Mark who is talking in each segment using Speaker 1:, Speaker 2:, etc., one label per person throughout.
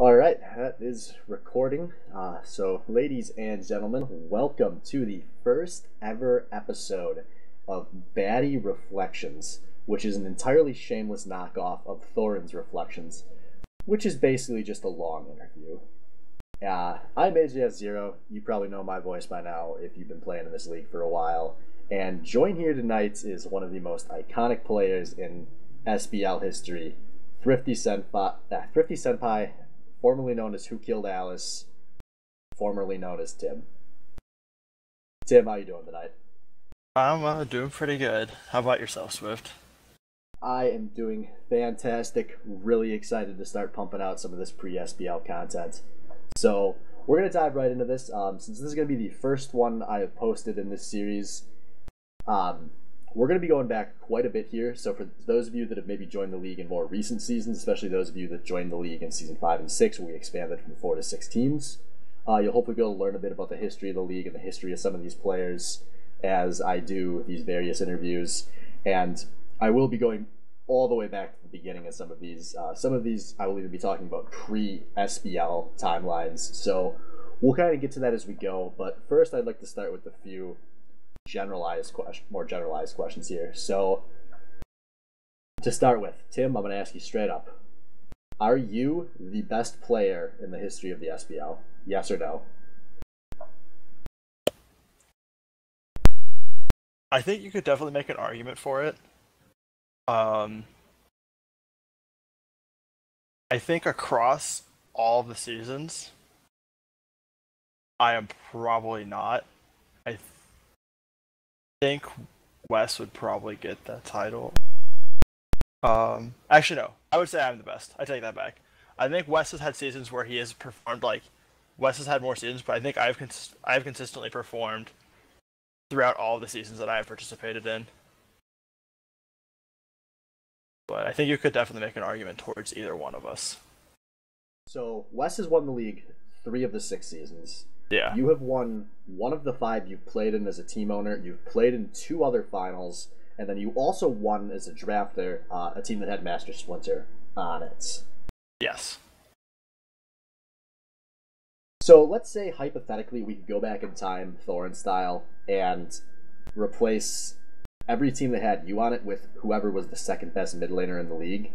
Speaker 1: All right, that is recording. Uh, so, ladies and gentlemen, welcome to the first ever episode of Baddy Reflections, which is an entirely shameless knockoff of Thorin's Reflections, which is basically just a long interview. Uh, I'm AJS Zero. You probably know my voice by now if you've been playing in this league for a while. And join here tonight is one of the most iconic players in SBL history, Thrifty Senpai, uh, Thrifty Senpai, formerly known as Who Killed Alice, formerly known as Tim. Tim, how you doing tonight?
Speaker 2: I'm uh, doing pretty good. How about yourself, Swift?
Speaker 1: I am doing fantastic. Really excited to start pumping out some of this pre SBL content. So we're gonna dive right into this. Um, since this is gonna be the first one I have posted in this series, um, we're going to be going back quite a bit here. So for those of you that have maybe joined the league in more recent seasons, especially those of you that joined the league in season five and six, where we expanded from four to six teams, uh, you'll hopefully be able to learn a bit about the history of the league and the history of some of these players as I do these various interviews. And I will be going all the way back to the beginning of some of these. Uh, some of these I will even be talking about pre SBL timelines. So we'll kind of get to that as we go. But first, I'd like to start with a few generalized question, more generalized questions here. So, to start with, Tim, I'm going to ask you straight up: Are you the best player in the history of the SBL? Yes or no?
Speaker 2: I think you could definitely make an argument for it. Um, I think across all the seasons, I am probably not. I think Wes would probably get that title. Um, actually, no. I would say I'm the best. I take that back. I think Wes has had seasons where he has performed like Wes has had more seasons, but I think I've cons- I've consistently performed throughout all the seasons that I have participated in. But I think you could definitely make an argument towards either one of us.
Speaker 1: So Wes has won the league three of the six seasons.
Speaker 2: Yeah.
Speaker 1: You have won one of the five you've played in as a team owner. You've played in two other finals, and then you also won as a drafter, uh, a team that had Master Splinter on it.
Speaker 2: Yes.
Speaker 1: So let's say hypothetically we could go back in time, Thorin style, and replace every team that had you on it with whoever was the second best mid laner in the league,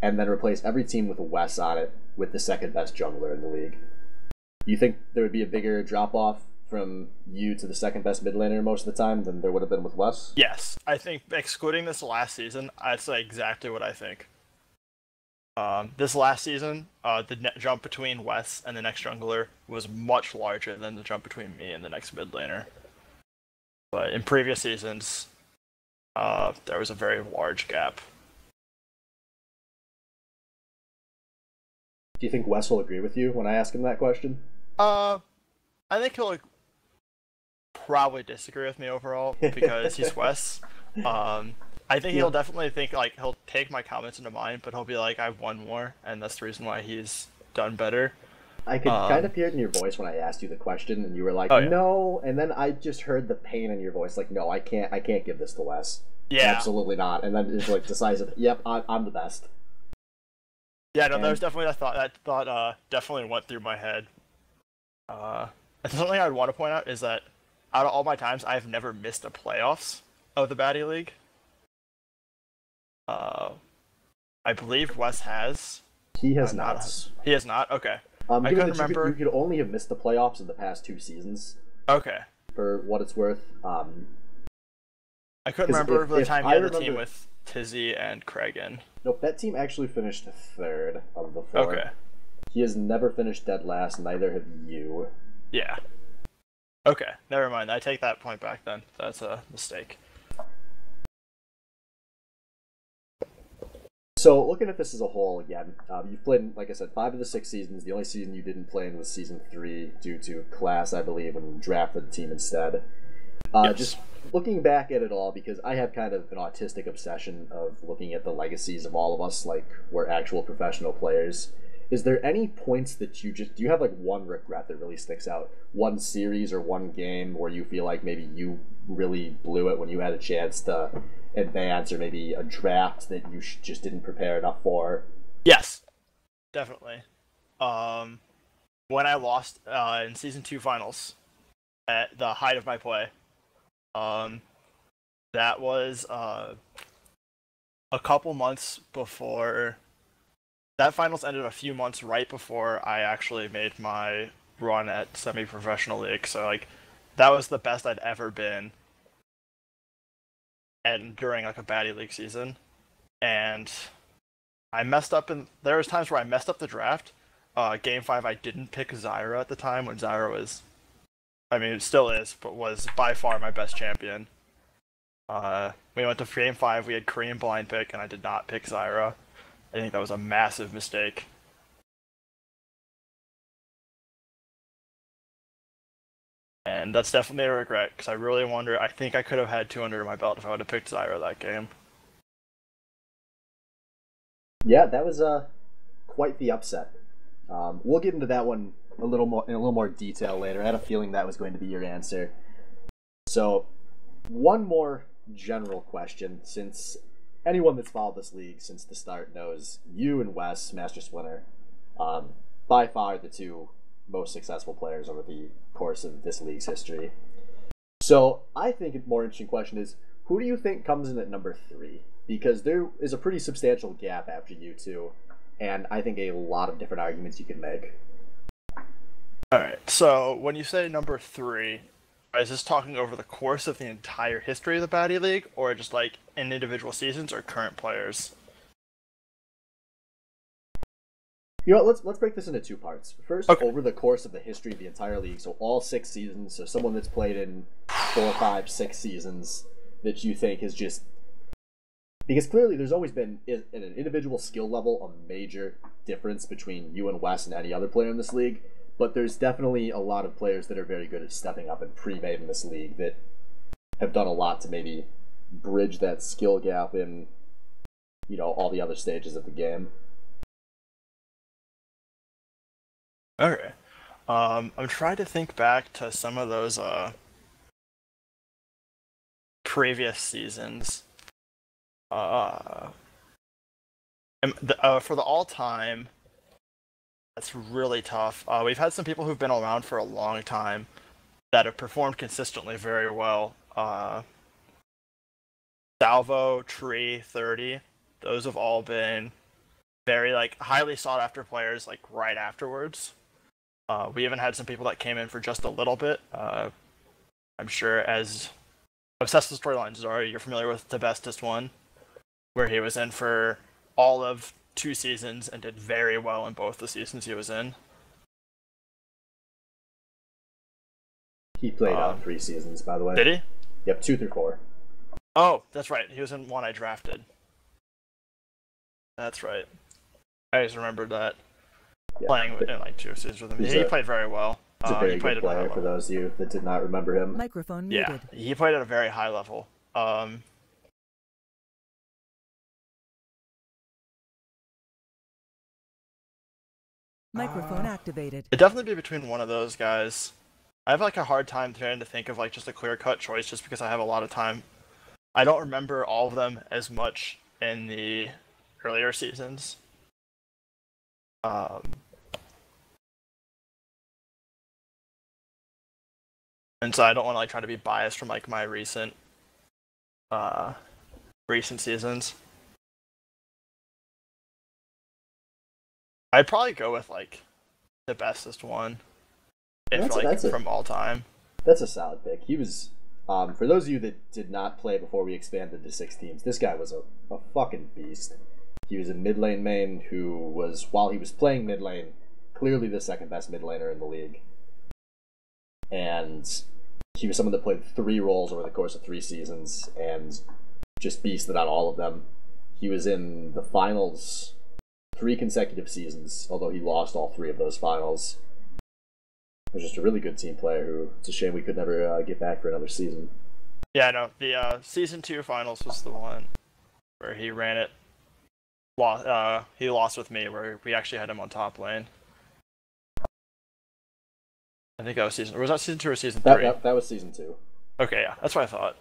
Speaker 1: and then replace every team with Wes on it with the second best jungler in the league you think there would be a bigger drop off from you to the second best mid laner most of the time than there would have been with Wes?
Speaker 2: Yes, I think excluding this last season, that's exactly what I think. Um, this last season, uh, the jump between Wes and the next jungler was much larger than the jump between me and the next mid laner. But in previous seasons, uh, there was a very large gap.
Speaker 1: Do you think Wes will agree with you when I ask him that question?
Speaker 2: Uh, I think he'll probably disagree with me overall because he's Wes. Um, I think he'll definitely think like he'll take my comments into mind, but he'll be like, "I've won more," and that's the reason why he's done better.
Speaker 1: I could um, kind of hear it in your voice when I asked you the question, and you were like, oh, yeah. "No," and then I just heard the pain in your voice, like, "No, I can't, I can't give this to Wes."
Speaker 2: Yeah,
Speaker 1: absolutely not. And then it's like decisive. Yep, I, I'm the best.
Speaker 2: Yeah, no, and... was definitely that thought. That thought uh, definitely went through my head uh, something I'd want to point out is that out of all my times, I've never missed a playoffs of the Baddy League. Uh, I believe Wes has.
Speaker 1: He has uh, not. not.
Speaker 2: He has not. Okay.
Speaker 1: Um, I couldn't remember. You could, you could, only have missed the playoffs in the past two seasons.
Speaker 2: Okay.
Speaker 1: For what it's worth, um,
Speaker 2: I couldn't remember if, the time you had remember... the team with Tizzy and Kragan.
Speaker 1: Nope, that team actually finished third of the four.
Speaker 2: Okay.
Speaker 1: He has never finished dead last, neither have you.
Speaker 2: Yeah. Okay, never mind. I take that point back then. That's a mistake.
Speaker 1: So, looking at this as a whole again, um, you've played, like I said, five of the six seasons. The only season you didn't play in was season three due to class, I believe, and drafted the team instead. Uh, yes. Just looking back at it all, because I have kind of an autistic obsession of looking at the legacies of all of us, like we're actual professional players is there any points that you just do you have like one regret that really sticks out one series or one game where you feel like maybe you really blew it when you had a chance to advance or maybe a draft that you just didn't prepare enough for
Speaker 2: yes definitely Um, when I lost uh, in season two finals at the height of my play. Um, that was uh, a couple months before. That finals ended a few months right before I actually made my run at semi-professional league. So like, that was the best I'd ever been. And during like a Baddy league season, and I messed up in there was times where I messed up the draft. Uh, game five, I didn't pick Zyra at the time when Zyra was, I mean, it still is, but was by far my best champion. Uh, we went to game five, we had Korean blind pick, and I did not pick Zyra. I think that was a massive mistake. And that's definitely a regret because I really wonder. I think I could have had 200 in my belt if I would have picked Zyra that game.
Speaker 1: Yeah, that was uh, quite the upset. Um, we'll get into that one a little more in a little more detail later. I had a feeling that was going to be your answer. So, one more general question, since anyone that's followed this league since the start knows you and Wes, Master Splinter, um, by far the two most successful players over the course of this league's history. So, I think a more interesting question is who do you think comes in at number three? Because there is a pretty substantial gap after you two, and I think a lot of different arguments you can make.
Speaker 2: All right. So when you say number three, is this talking over the course of the entire history of the Baddy League, or just like in individual seasons or current players?
Speaker 1: You know, what, let's let's break this into two parts. First,
Speaker 2: Okay.
Speaker 1: over the course of the history of the entire league, so all six seasons. So someone that's played in four, five, six seasons that you think is just because clearly there's always been i- at an individual skill level a major difference between you and Wes and any other player in this league. But there's definitely a lot of players that are very good at stepping up and pre-made in this league that have done a lot to maybe bridge that skill gap in you know all the other stages of the game.
Speaker 2: Okay. Um, I'm trying to think back to some of those uh previous seasons. Uh, the, uh for the all-time, that's really tough. Uh, we've had some people who've been around for a long time that have performed consistently very well. Uh, Salvo, Tree, 30, those have all been very like highly sought after players like right afterwards. Uh, we even had some people that came in for just a little bit. Uh, I'm sure as obsessed with storylines, Zara, you're familiar with the bestest one, where he was in for all of two seasons and did very well in both the seasons he was in.
Speaker 1: He played
Speaker 2: Um,
Speaker 1: on three seasons, by the way.
Speaker 2: Did he?
Speaker 1: Yep, two through four.
Speaker 2: Oh, that's right. He was in one I drafted. That's right. I just remembered that
Speaker 1: Yeah.
Speaker 2: playing in like two seasons with him. He
Speaker 1: a-
Speaker 2: played very well.
Speaker 1: He's a
Speaker 2: Uh,
Speaker 1: very
Speaker 2: he played
Speaker 1: good
Speaker 2: at a
Speaker 1: player for
Speaker 2: level.
Speaker 1: those of you that did not remember him.
Speaker 3: Microphone
Speaker 2: Yeah,
Speaker 3: muted.
Speaker 2: he played at a very high level. Um,
Speaker 3: Microphone
Speaker 2: Uh,
Speaker 3: activated.
Speaker 2: It'd definitely be between one of those guys. I have like a hard time trying to think of like just a clear cut choice just because I have a lot of time. I don't remember all of them as much in the earlier seasons. Um, and so I don't want to like try to be biased from like my recent uh recent seasons. I'd probably go with like the bestest one. If
Speaker 1: That's
Speaker 2: like
Speaker 1: that's a-
Speaker 2: from all time.
Speaker 1: That's a solid pick. He was, um, for those of you that did not play before we expanded to six teams, this guy was a, a fucking beast. He was a mid lane main who was, while he was playing mid lane, clearly the second best mid laner in the league. And he was someone that played three roles over the course of three seasons and just beasted on all of them. He was in the finals three consecutive seasons, although he lost all three of those finals was just a really good team player who it's a shame we could never uh, get back for another season.
Speaker 2: Yeah, no, the uh, season two finals was the one where he ran it. Lost, uh, he lost with me, where we actually had him on top lane. I think that was season. Was that season two or season
Speaker 1: That,
Speaker 2: three?
Speaker 1: that, that was season two.
Speaker 2: Okay, yeah, that's what I thought.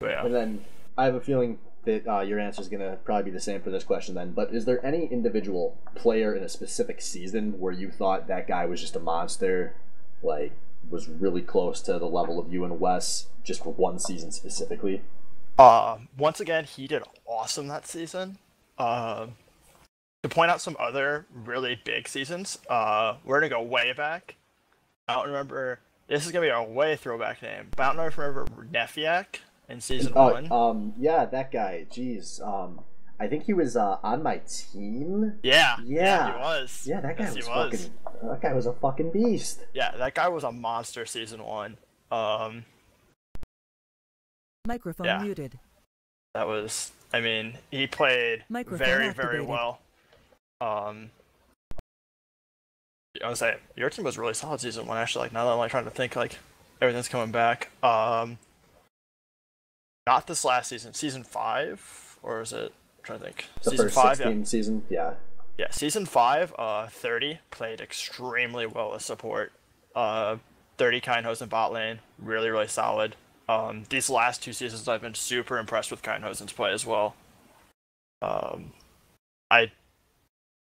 Speaker 2: But yeah,
Speaker 1: And then I have a feeling that uh, your answer is gonna probably be the same for this question then. But is there any individual player in a specific season where you thought that guy was just a monster, like was really close to the level of you and Wes, just for one season specifically?
Speaker 2: Uh, once again, he did awesome that season. Uh, to point out some other really big seasons, uh, we're gonna go way back. I don't remember. This is gonna be a way throwback name, but I don't know if you remember Nefiak in season
Speaker 1: Oh,
Speaker 2: one.
Speaker 1: um, yeah, that guy. Jeez, um, I think he was uh, on my team.
Speaker 2: yeah,
Speaker 1: yeah.
Speaker 2: he was.
Speaker 1: Yeah, that guy
Speaker 2: Yes,
Speaker 1: was,
Speaker 2: he was.
Speaker 1: fucking. That guy was a fucking beast.
Speaker 2: Yeah, that guy was a monster season one. Um,
Speaker 3: Microphone
Speaker 2: Yeah.
Speaker 3: muted.
Speaker 2: that was. I mean, he played
Speaker 3: Microphone
Speaker 2: very, very well. Um, I was say your team was really solid season one. Actually, like now that I'm like trying to think, like everything's coming back. Um, not this last season, season five, or is it? I'm trying to think.
Speaker 1: The
Speaker 2: season
Speaker 1: first
Speaker 2: five, yeah.
Speaker 1: season, yeah.
Speaker 2: Yeah, season five, uh, thirty played extremely well as support. Uh, thirty Kindhosen bot lane, really really solid. Um, these last two seasons, I've been super impressed with Kindhosen's play as well. Um, I,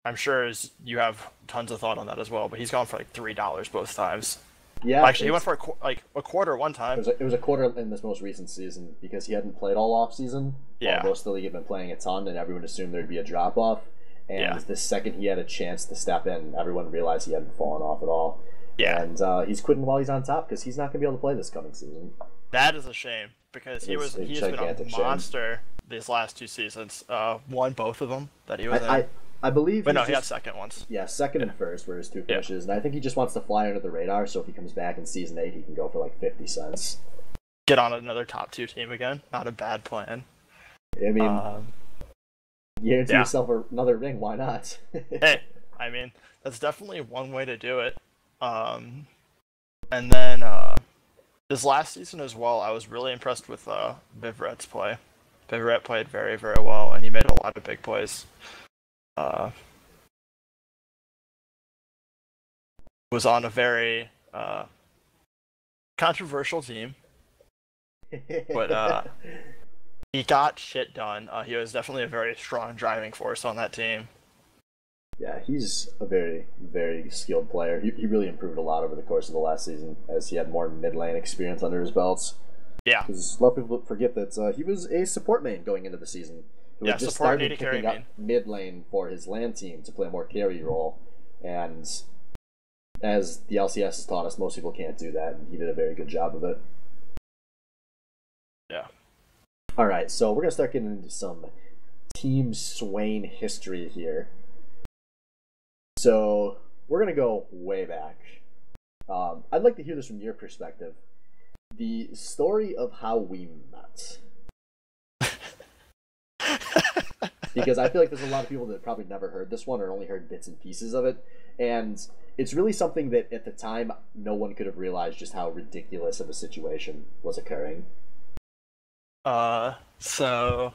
Speaker 2: I'm sure as you have tons of thought on that as well, but he's gone for like three dollars both times.
Speaker 1: Yeah,
Speaker 2: Actually, he went for a, qu- like a quarter one
Speaker 1: It
Speaker 2: time.
Speaker 1: was, a, it was a quarter in this most recent season because he hadn't played all off season.
Speaker 2: Yeah.
Speaker 1: Most of the league had been playing a ton, and everyone assumed there'd be a drop off. And
Speaker 2: Yeah.
Speaker 1: the second he had a chance to step in, everyone realized he hadn't fallen off at all.
Speaker 2: Yeah,
Speaker 1: And uh, he's quitting while he's on top because he's not going to be able to play this coming season.
Speaker 2: that is a shame because he was he's been a
Speaker 1: gigantic shame.
Speaker 2: monster these last two seasons. Uh, won both of them that he was in.
Speaker 1: I, I, believe.
Speaker 2: but no,
Speaker 1: he's
Speaker 2: he
Speaker 1: just-
Speaker 2: second ones.
Speaker 1: Yeah, second and first were his two
Speaker 2: Yeah.
Speaker 1: finishes, and I think he just wants to fly under the radar. So if he comes back in season eight, he can go for like fifty cents.
Speaker 2: get on another top two team again. Not a bad plan.
Speaker 1: I mean,
Speaker 2: Um,
Speaker 1: you
Speaker 2: yeah.
Speaker 1: yourself another ring. Why not?
Speaker 2: hey, I mean that's definitely one way to do it. Um, and then uh, this last season as well, I was really impressed with uh, Vivret's play. Vivret played very very well, and he made a lot of big plays. Uh, was on a very uh, controversial team. But, uh, He got shit done. Uh, he was definitely a very strong driving force on that team.
Speaker 1: Yeah, he's a very, very skilled player. He, he really improved a lot over the course of the last season as he had more mid lane experience under his belts.
Speaker 2: Yeah,
Speaker 1: Because a lot of people forget that uh, he was a support main going into the season. Who
Speaker 2: Yeah,
Speaker 1: just started
Speaker 2: AD carry
Speaker 1: up mid lane for his land team to play a more carry role. And as the LCS has taught us, most people can't do that, and he did a very good job of it.
Speaker 2: yeah.
Speaker 1: All right, so we're gonna start getting into some Team Swain history here. So we're gonna go way back. Um, I'd like to hear this from your perspective. The story of how we met, because I feel like there's a lot of people that probably never heard this one or only heard bits and pieces of it, and it's really something that at the time no one could have realized just how ridiculous of a situation was occurring.
Speaker 2: Uh, so,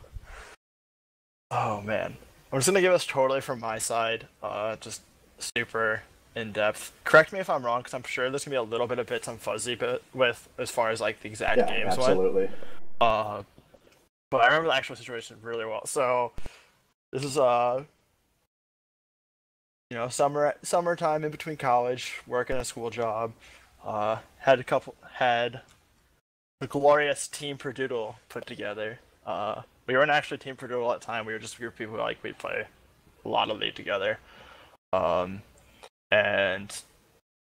Speaker 2: oh man, I'm just gonna give us totally from my side. Uh, just super in depth. Correct me if I'm wrong, because I'm sure there's gonna be a little bit of bits I'm fuzzy bit with as far as like the exact
Speaker 1: Yeah,
Speaker 2: games went.
Speaker 1: absolutely.
Speaker 2: Uh, but I remember the actual situation really well. So this is uh, you know, summer summertime in between college, working a school job. Uh, had a couple had the glorious Team Perdoodle put together. Uh, we weren't actually Team Perdoodle at the time. We were just a group of people who like we play a lot of league together. Um, and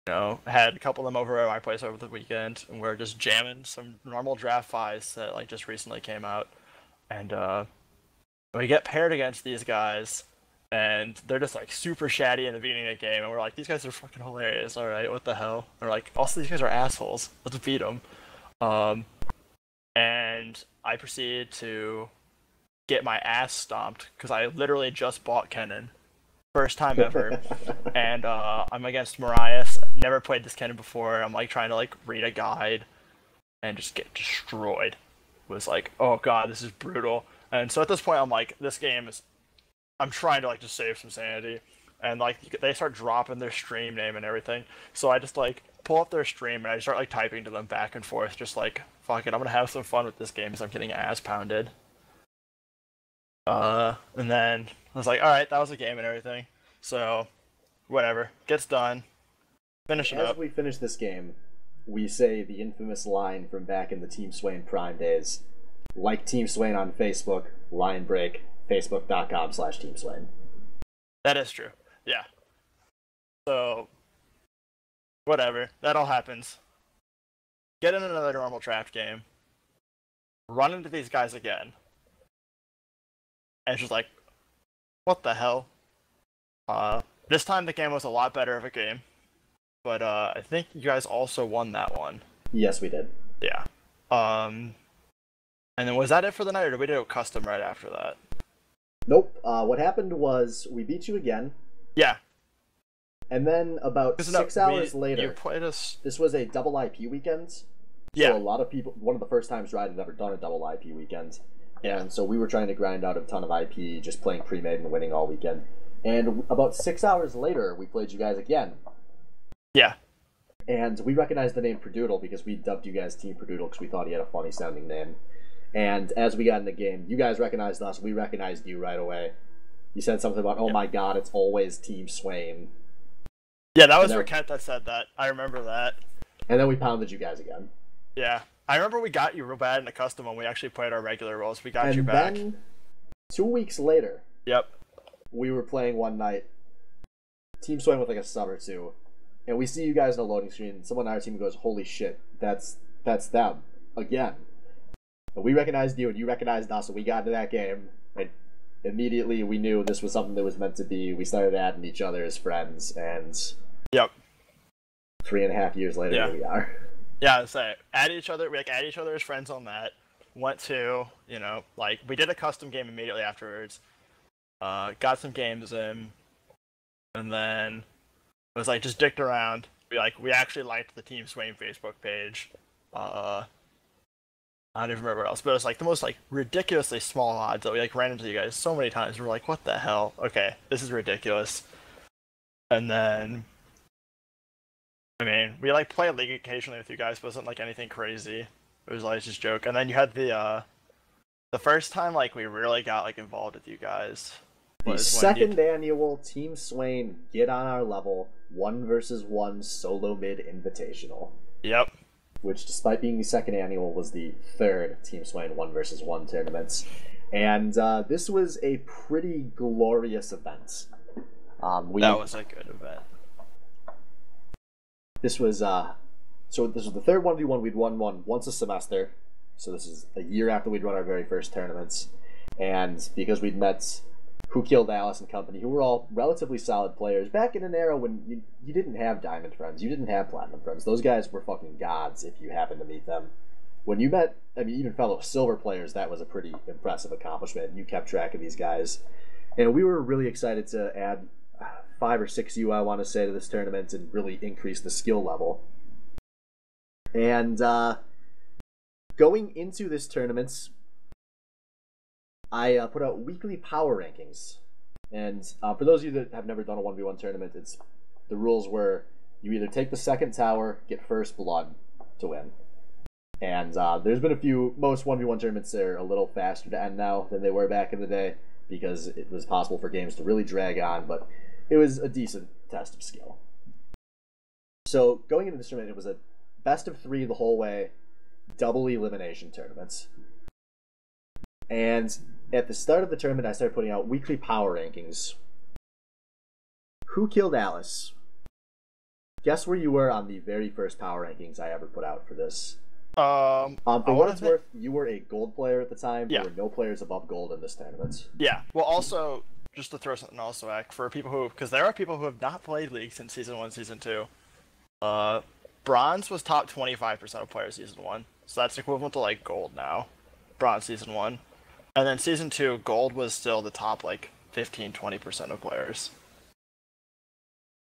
Speaker 2: you know, had a couple of them over at my place over the weekend, and we are just jamming some normal draft fives that like just recently came out, and uh, we get paired against these guys, and they're just like super shatty in the beginning of the game, and we're like, these guys are fucking hilarious. All right, what the hell? And we're like, also these guys are assholes. Let's beat them. Um, and I proceeded to get my ass stomped because I literally just bought Kennen, first time ever and uh, I'm against Marias. Never played this Kennen before. I'm like trying to like read a guide and just get destroyed. Was like, oh god, this is brutal. And so at this point, I'm like, this game is. I'm trying to like just save some sanity, and like they start dropping their stream name and everything. So I just like pull up their stream and I start like typing to them back and forth, just like, fuck it, I'm gonna have some fun with this game because I'm getting ass pounded. Uh, and then I was like, all right, that was a game and everything. So, whatever, gets done. Finish it
Speaker 1: As
Speaker 2: up.
Speaker 1: we finish this game, we say the infamous line from back in the Team Swain Prime days. Like Team Swain on Facebook, line break, facebook.com slash Team Swain.
Speaker 2: That is true. Yeah. So, whatever. That all happens. Get in another normal draft game. Run into these guys again. And she's like, what the hell? Uh, this time the game was a lot better of a game. But uh, I think you guys also won that one.
Speaker 1: Yes, we did.
Speaker 2: Yeah. Um, and then was that it for the night, or did we do a custom right after that?
Speaker 1: Nope. Uh, what happened was we beat you again,
Speaker 2: Yeah.
Speaker 1: and then about
Speaker 2: 'Cause no,
Speaker 1: six
Speaker 2: we-
Speaker 1: hours later,
Speaker 2: you played us.
Speaker 1: this was a double IP weekend.
Speaker 2: Yeah.
Speaker 1: So a lot of people, one of the first times Ryan had ever done a double IP weekend.
Speaker 2: Yeah.
Speaker 1: And so we were trying to grind out a ton of IP, just playing pre-made and winning all weekend. And about six hours later, we played you guys again.
Speaker 2: Yeah.
Speaker 1: And we recognized the name Perdoodle because we dubbed you guys Team Perdoodle because we thought he had a funny sounding name. And as we got in the game, you guys recognized us. We recognized you right away. You said something about, "Oh my God, it's always Team Swain,"
Speaker 2: Yeah, that was Raquette that said that. I remember that.
Speaker 1: and then we pounded you guys again.
Speaker 2: Yeah. I remember we got you real bad in the custom when we actually played our regular roles. We got
Speaker 1: and
Speaker 2: you back.
Speaker 1: then two weeks later,
Speaker 2: Yep.
Speaker 1: we were playing one night, Team Swain with like a sub or two, and we see you guys in a loading screen. Someone on our team goes, "Holy shit, that's that's them again!" And we recognized you, and you recognized us, and we got into that game. And immediately, we knew this was something that was meant to be. We started adding each other as friends, and
Speaker 2: Yep.
Speaker 1: three and a half years later,
Speaker 2: Yeah.
Speaker 1: here we are.
Speaker 2: Yeah, so add each other. We like add each other as friends on that. Went to you know like we did a custom game immediately afterwards. Uh, got some games in, and then it was like just dicked around. We like we actually liked the Team Swain Facebook page. Uh, I don't even remember what else, but it was like the most like ridiculously small odds that we like ran into you guys so many times. We are like, what the hell? Okay, this is ridiculous. And then I mean, we like play league occasionally with you guys, but it wasn't like anything crazy. It was like just joke. And then you had the uh the first time like we really got like involved with you guys.
Speaker 1: The
Speaker 2: was when you-
Speaker 1: second annual Team Swain Get on Our Level one versus one solo mid invitational.
Speaker 2: Yep.
Speaker 1: which, despite being the second annual, was the third Team Swain one versus one tournaments. And uh, this was a pretty glorious event. Um, we
Speaker 2: That was a good event.
Speaker 1: this was uh, so this was the third one v one we'd won one once a semester. So this is a year after we'd run our very first tournaments, and because we'd met who killed Alice and company, who were all relatively solid players back in an era when you, you didn't have diamond friends, you didn't have platinum friends. Those guys were fucking gods if you happened to meet them. When you met, I mean, even fellow silver players, that was a pretty impressive accomplishment. You kept track of these guys, and we were really excited to add five or six you, I want to say, to this tournament and really increase the skill level. And uh, going into this tournament, I uh, put out weekly power rankings. And uh, for those of you that have never done a 1v1 tournament, it's the rules were you either take the second tower, get first blood to win. And uh, there's been a few, most 1v1 tournaments are a little faster to end now than they were back in the day because it was possible for games to really drag on, but it was a decent test of skill. So going into this tournament, it was a best of three the whole way, double elimination tournaments. And at the start of the tournament, I started putting out weekly power rankings. Who killed Alice? Guess where you were on the very first power rankings I ever put out for this.
Speaker 2: Um,
Speaker 1: Um, for what it's worth, you were a gold player at the time.
Speaker 2: Yeah.
Speaker 1: There were no players above gold in this tournament.
Speaker 2: yeah. Well, also just to throw something else back for people who, because there are people who have not played League since season one, season two. Uh, bronze was top twenty five percent of players season one, so that's equivalent to like gold now. Bronze season one, and then season two, gold was still the top like 15 20 percent of players.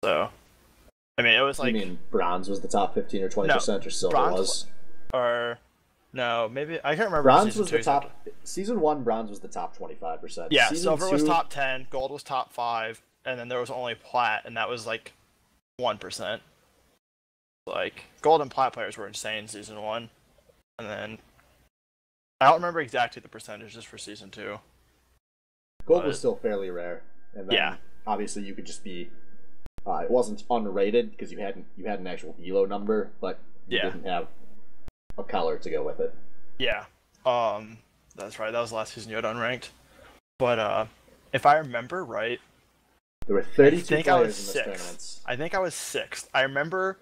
Speaker 2: So, I mean, it was like
Speaker 1: you mean bronze was the top 15 or 20% or silver was?
Speaker 2: or no, maybe I can't remember.
Speaker 1: Bronze was the
Speaker 2: two,
Speaker 1: top. Season one, bronze was the top 25%.
Speaker 2: Yeah,
Speaker 1: Season
Speaker 2: silver was top ten, gold was top five, and then there was only plat, and that was like one percent. Like gold and plat players were insane season one, and then I don't remember exactly the percentages for season two.
Speaker 1: Gold
Speaker 2: But-
Speaker 1: was still fairly rare, and then
Speaker 2: Yeah.
Speaker 1: obviously you could just be. Uh, it wasn't unrated because you hadn't you had an actual elo number, but you
Speaker 2: Yeah.
Speaker 1: didn't have a color to go with it.
Speaker 2: Yeah. Um, that's right. That was the last season you had unranked. But uh, if I remember right,
Speaker 1: There were 32
Speaker 2: think I
Speaker 1: players
Speaker 2: was
Speaker 1: in this
Speaker 2: sixth.
Speaker 1: tournament.
Speaker 2: I think I was sixth. I remember,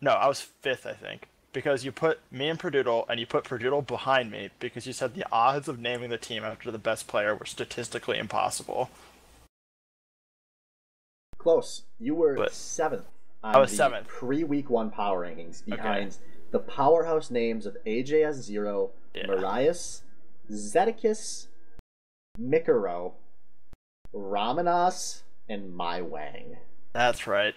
Speaker 2: no, I was fifth. I think because you put me and Perdoodle, and you put Perdoodle behind me because you said the odds of naming the team after the best player were statistically impossible.
Speaker 1: Close. You were
Speaker 2: But-
Speaker 1: seventh. On
Speaker 2: I was
Speaker 1: the
Speaker 2: seventh.
Speaker 1: Pre-week one power rankings behind the powerhouse names of AJS Zero,
Speaker 2: Yeah.
Speaker 1: Marias, Zedekiss, Mikaro, Ramanas, and My Wang.
Speaker 2: That's right.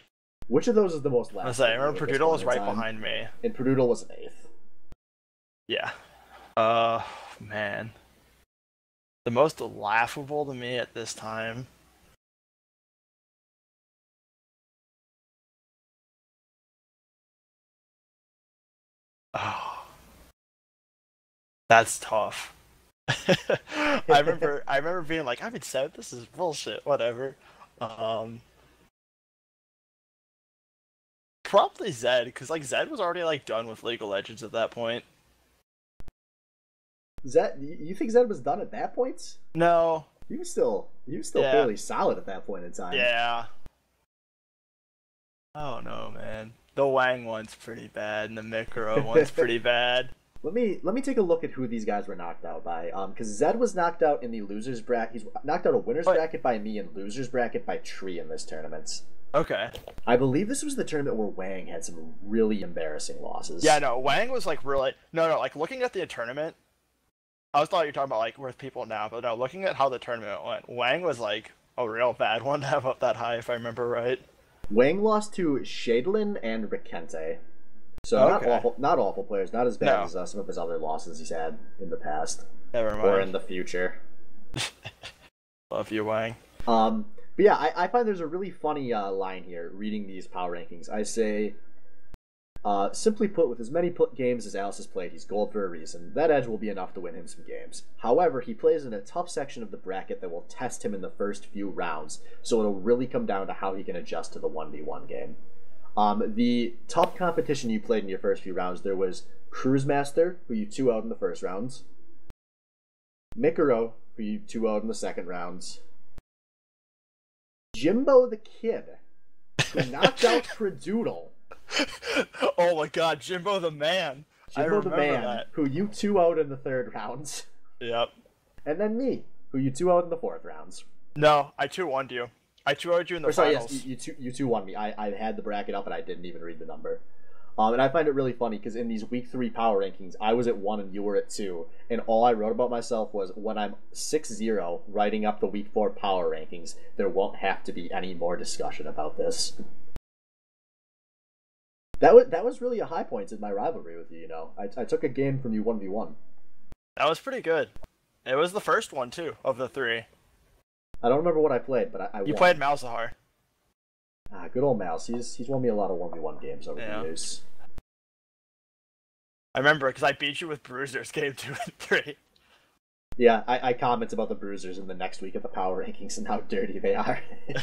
Speaker 1: Which of those is the most
Speaker 2: I
Speaker 1: last?
Speaker 2: was like, I remember Perdoodle was right behind me.
Speaker 1: And Perdoodle was an eighth.
Speaker 2: Yeah. Uh, man. The most laughable to me at this time. Oh. That's tough. I remember I remember being like, I've been said this is bullshit, whatever. Um Probably Zed, because like Zed was already like done with League of Legends at that point.
Speaker 1: Zed, you think Zed was done at that point?
Speaker 2: No,
Speaker 1: He was still, he was still
Speaker 2: Yeah.
Speaker 1: fairly solid at that point in time.
Speaker 2: Yeah. I don't know, man. The Wang one's pretty bad, and the Mikaro one's pretty bad.
Speaker 1: Let me let me take a look at who these guys were knocked out by. Um, because Zed was knocked out in the losers bracket. He's knocked out a winners
Speaker 2: But-
Speaker 1: bracket by me and losers bracket by Tree in this tournament.
Speaker 2: Okay.
Speaker 1: I believe this was the tournament where Wang had some really embarrassing losses.
Speaker 2: Yeah, no, Wang was like really no, no. Like looking at the tournament, I was thought you were talking about like with people now, but no, looking at how the tournament went, Wang was like a real bad one to have up that high, if I remember right.
Speaker 1: Wang lost to Shadlin and Rikente. So not awful, not awful players. Not as bad
Speaker 2: No.
Speaker 1: as uh, some of his other losses he's had in the past
Speaker 2: Never mind.
Speaker 1: or in the future.
Speaker 2: Love you, Wang.
Speaker 1: Um, but yeah, I, I find there's a really funny uh, line here reading these power rankings. I say, uh, simply put, with as many games as Alice has played, he's gold for a reason. That edge will be enough to win him some games. However, he plays in a tough section of the bracket that will test him in the first few rounds, so it'll really come down to how he can adjust to the 1v1 game. Um, the tough competition you played in your first few rounds, there was Cruise Master, who you 2 out in the first rounds, Mikaro, who you 2 out in the second rounds, Jimbo the Kid, who knocked out Perdoodle.
Speaker 2: oh my God, Jimbo the man.
Speaker 1: Jimbo the Man,
Speaker 2: that.
Speaker 1: who you 2 out in the third rounds.
Speaker 2: Yep.
Speaker 1: And then me, who you 2 out in the fourth rounds.
Speaker 2: No, I two one you. I two would you in the
Speaker 1: Or sorry,
Speaker 2: finals.
Speaker 1: yes, you, you, two, you two won me. I, I had the bracket up and I didn't even read the number. Um, and I find it really funny because in these week three power rankings, I was at one and you were at two. And all I wrote about myself was when I'm 6 0 writing up the week four power rankings, there won't have to be any more discussion about this. That was, that was really a high point in my rivalry with you, you know. I, I took a game from you 1v1.
Speaker 2: That was pretty good. It was the first one too of the three.
Speaker 1: I don't remember what I played, but I, I
Speaker 2: You
Speaker 1: won.
Speaker 2: played Malzahar.
Speaker 1: Ah, good old Mouse. He's, he's won me a lot of 1v1 games over
Speaker 2: Yeah.
Speaker 1: the years.
Speaker 2: I remember because I beat you with Bruisers game two and three.
Speaker 1: Yeah, I, I comment about the Bruisers in the next week of the power rankings and how dirty they are.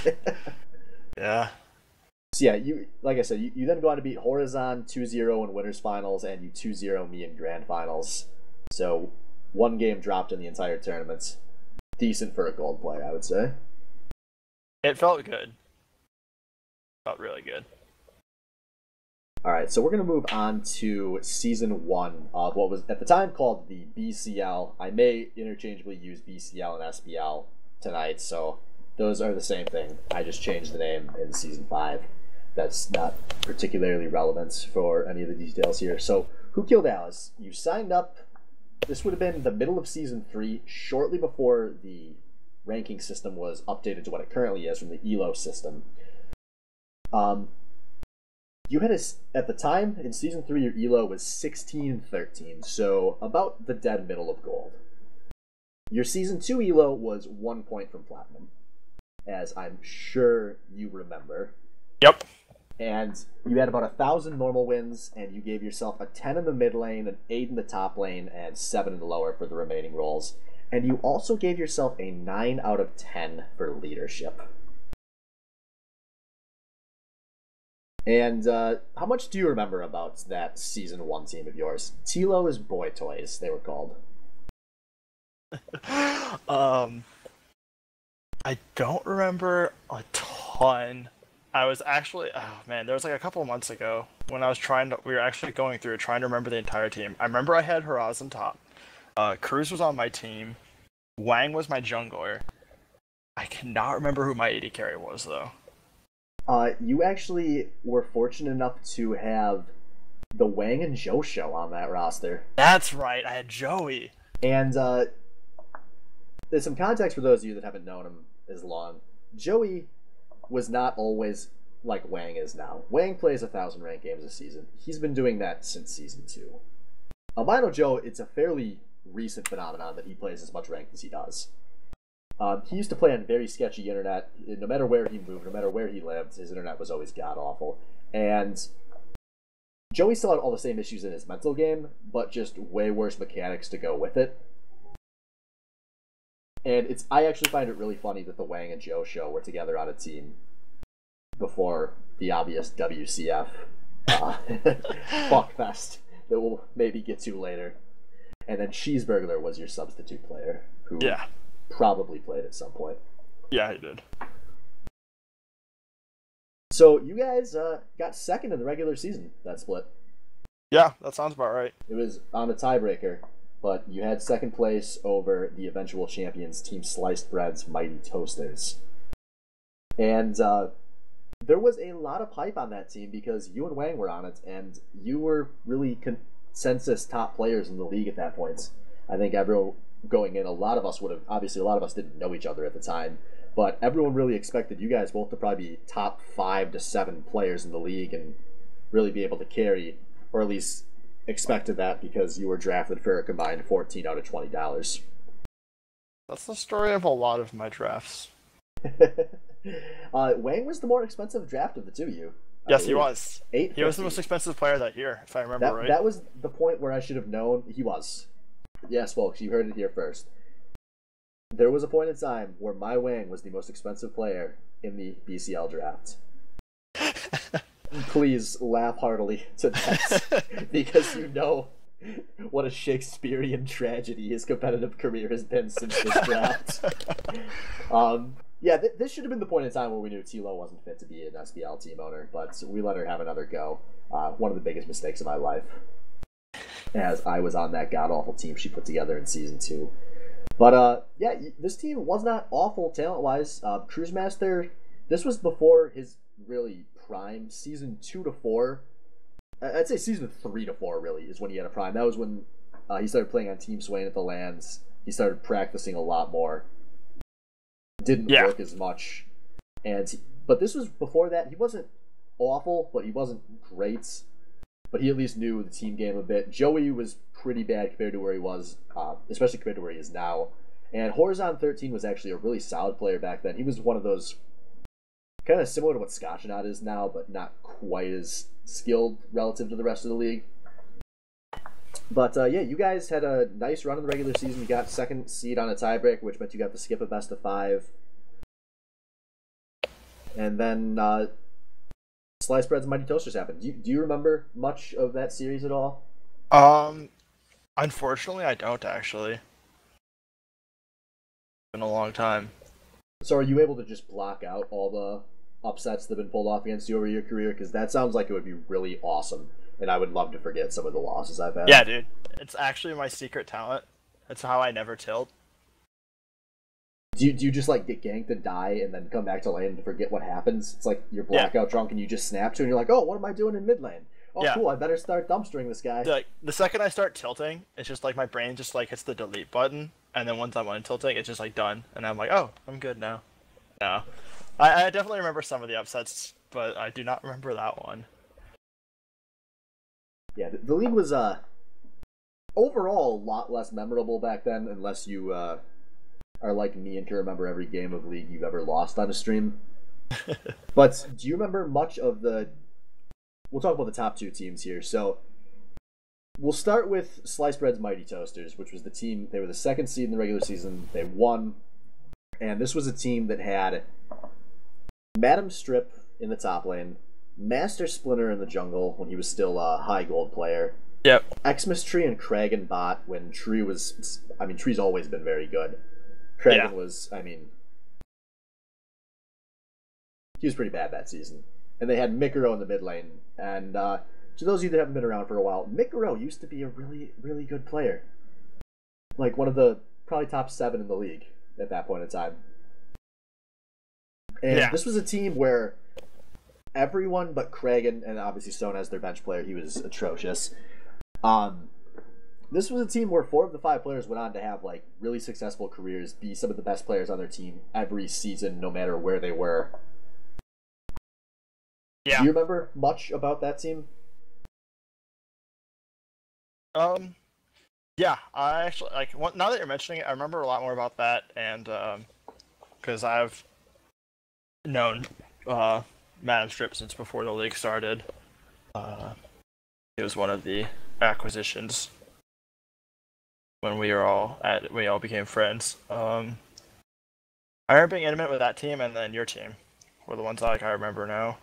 Speaker 2: Yeah.
Speaker 1: so yeah, you like I said, you, you then go on to beat Horizon 2-0 in winners finals and you 2-0 me in grand finals. So one game dropped in the entire tournament. Decent for a gold player, I would say.
Speaker 2: It felt good. Felt really good.
Speaker 1: All right, so we're gonna move on to season one of what was at the time called the BCL. I may interchangeably use BCL and SBL tonight, so those are the same thing. I just changed the name in season five. That's not particularly relevant for any of the details here. So, who killed Alice? You signed up. This would have been the middle of season three, shortly before the ranking system was updated to what it currently is from the ELO system. Um, you had a at the time in season three, your elo was sixteen thirteen, so about the dead middle of gold. Your season two elo was one point from platinum, as I'm sure you remember.
Speaker 2: Yep.
Speaker 1: And you had about a thousand normal wins, and you gave yourself a ten in the mid lane, an eight in the top lane, and seven in the lower for the remaining roles. And you also gave yourself a 9 out of 10 for leadership. And uh, how much do you remember about that season one team of yours? Tilo's Boy Toys, they were called.
Speaker 2: um, I don't remember a ton. I was actually, oh man, there was like a couple months ago when I was trying to, we were actually going through trying to remember the entire team. I remember I had Horizon top. Uh, Cruz was on my team. Wang was my jungler. I cannot remember who my AD carry was though.
Speaker 1: Uh, you actually were fortunate enough to have the Wang and Joe show on that roster.
Speaker 2: That's right. I had Joey.
Speaker 1: And uh, there's some context for those of you that haven't known him as long. Joey was not always like Wang is now. Wang plays a thousand rank games a season. He's been doing that since season two. Albino Joe, it's a fairly recent phenomenon that he plays as much rank as he does. Um, he used to play on very sketchy internet. No matter where he moved, no matter where he lived, his internet was always god awful. And Joey still had all the same issues in his mental game, but just way worse mechanics to go with it. And it's I actually find it really funny that the Wang and Joe show were together on a team before the obvious WCF uh, fuckfest that we'll maybe get to later. And then Cheeseburglar was your substitute player, who
Speaker 2: Yeah.
Speaker 1: Probably played at some point.
Speaker 2: Yeah, he did.
Speaker 1: So you guys uh, got second in the regular season that split.
Speaker 2: Yeah, that sounds about right.
Speaker 1: It was on a tiebreaker, but you had second place over the eventual champions, Team Sliced Bread's Mighty Toasters. And uh, there was a lot of hype on that team because you and Wang were on it, and you were really consensus top players in the league at that point. I think everyone going in, a lot of us would have, obviously, a lot of us didn't know each other at the time, but everyone really expected you guys both to probably be top five to seven players in the league and really be able to carry, or at least expected that because you were drafted for a combined 14 out of $20.
Speaker 2: That's the story of a lot of my drafts.
Speaker 1: uh, Wang was the more expensive draft of the two of you. I
Speaker 2: Yes, he was.
Speaker 1: Eight.
Speaker 2: He was the most expensive player that year, if I remember
Speaker 1: That,
Speaker 2: right.
Speaker 1: that was the point where I should have known he was. Yes, folks, you heard it here first. There was a point in time where my Wang was the most expensive player in the BCL draft. Please laugh heartily to that because you know what a Shakespearean tragedy his competitive career has been since this draft. um, yeah, th- this should have been the point in time where we knew Tilo wasn't fit to be an SBL team owner, but we let her have another go. Uh, one of the biggest mistakes of my life, as I was on that god awful team she put together in season two. But uh, yeah, this team was not awful talent wise. Uh, Cruise Master, this was before his really prime. Season two to four, I'd say season three to four really is when he had a prime. That was when uh, he started playing on Team Swain at the lands. He started practicing a lot more. Didn't
Speaker 2: Yeah.
Speaker 1: work as much, and he- but this was before that. He wasn't awful, but he wasn't great. But he at least knew the team game a bit. Joey was pretty bad compared to where he was, uh, especially compared to where he is now. And Horizon 13 was actually a really solid player back then. He was one of those kind of similar to what Scotchnaut is now, but not quite as skilled relative to the rest of the league. But uh, yeah, you guys had a nice run in the regular season. You got second seed on a tiebreak, which meant you got to skip a best of five. And then uh, Slice Breads and Mighty Toasters happened. Do you, do you remember much of that series at all?
Speaker 2: Um, unfortunately, I don't actually. Been a long time.
Speaker 1: So are you able to just block out all the upsets that have been pulled off against you over your career? Because that sounds like it would be really awesome, and I would love to forget some of the losses I've had.
Speaker 2: Yeah, dude. It's actually my secret talent. That's how I never tilt.
Speaker 1: Do you, do you just like get ganked and die and then come back to land and forget what happens? It's like you're
Speaker 2: Yeah.
Speaker 1: blackout drunk and you just snap to and you're like, oh, what am I doing in mid lane? Oh,
Speaker 2: Yeah.
Speaker 1: cool. I better start dumpstering this guy.
Speaker 2: Like the second I start tilting, it's just like my brain just like hits the delete button, and then once I'm on tilting, it's just like done, and I'm like, oh, I'm good now. No, I, I definitely remember some of the upsets, but I do not remember that one.
Speaker 1: Yeah, the, the league was uh overall a lot less memorable back then, unless you uh, are like me and can remember every game of league you've ever lost on a stream. but do you remember much of the? We'll talk about the top two teams here. So we'll start with Slice Bread's Mighty Toasters, which was the team. They were the second seed in the regular season. They won, and this was a team that had Madam Strip in the top lane, Master Splinter in the jungle when he was still a high gold player.
Speaker 2: Yep.
Speaker 1: Xmas Tree and Kragan bot when Tree was. I mean, Tree's always been very good. Kragan
Speaker 2: Yeah.
Speaker 1: was. I mean, he was pretty bad that season. And they had Mikaro in the mid lane. And uh, to those of you that haven't been around for a while, Mikaro used to be a really, really good player. Like one of the probably top seven in the league at that point in time. And
Speaker 2: Yeah.
Speaker 1: this was a team where everyone but Kragan, and obviously Stone as their bench player, he was atrocious. Um, this was a team where four of the five players went on to have like really successful careers, be some of the best players on their team every season, no matter where they were.
Speaker 2: Yeah.
Speaker 1: Do you remember much about that team?
Speaker 2: Um, yeah, I actually like now that you're mentioning it, I remember a lot more about that, and um, because I've known uh Madam Strip since before the league started. Uh, he was one of the acquisitions when we were all at we all became friends. Um, I remember being intimate with that team, and then your team were the ones like I remember now.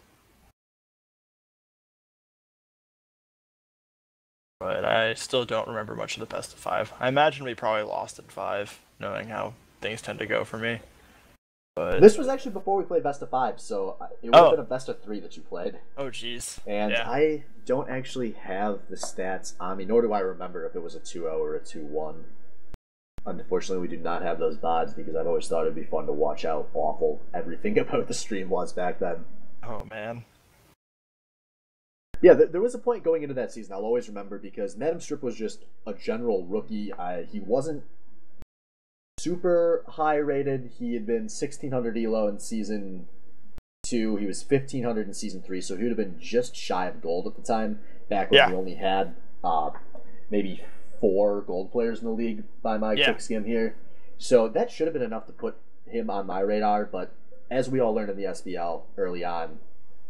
Speaker 2: but I still don't remember much of the best of five. I imagine we probably lost in five, knowing how things tend to go for me. But
Speaker 1: This was actually before we played best of five, so uh, it would have
Speaker 2: Oh.
Speaker 1: been a best of three that you played.
Speaker 2: oh jeez,
Speaker 1: And
Speaker 2: Yeah.
Speaker 1: I don't actually have the stats on me, nor do I remember if it was a 2 0 or a 2 1. Unfortunately, we do not have those VODs because I've always thought it'd be fun to watch how awful everything about the stream was back then.
Speaker 2: oh man,
Speaker 1: Yeah, th- there was a point going into that season I'll always remember because Madam Strip was just a general rookie. I, he wasn't super high rated. He had been 1600 elo in season two. He was 1500 in season three, so he would have been just shy of gold at the time. Back when
Speaker 2: Yeah.
Speaker 1: we only had uh, maybe four gold players in the league by my
Speaker 2: Yeah.
Speaker 1: quick skim here. So that should have been enough to put him on my radar. But as we all learned in the SBL early on,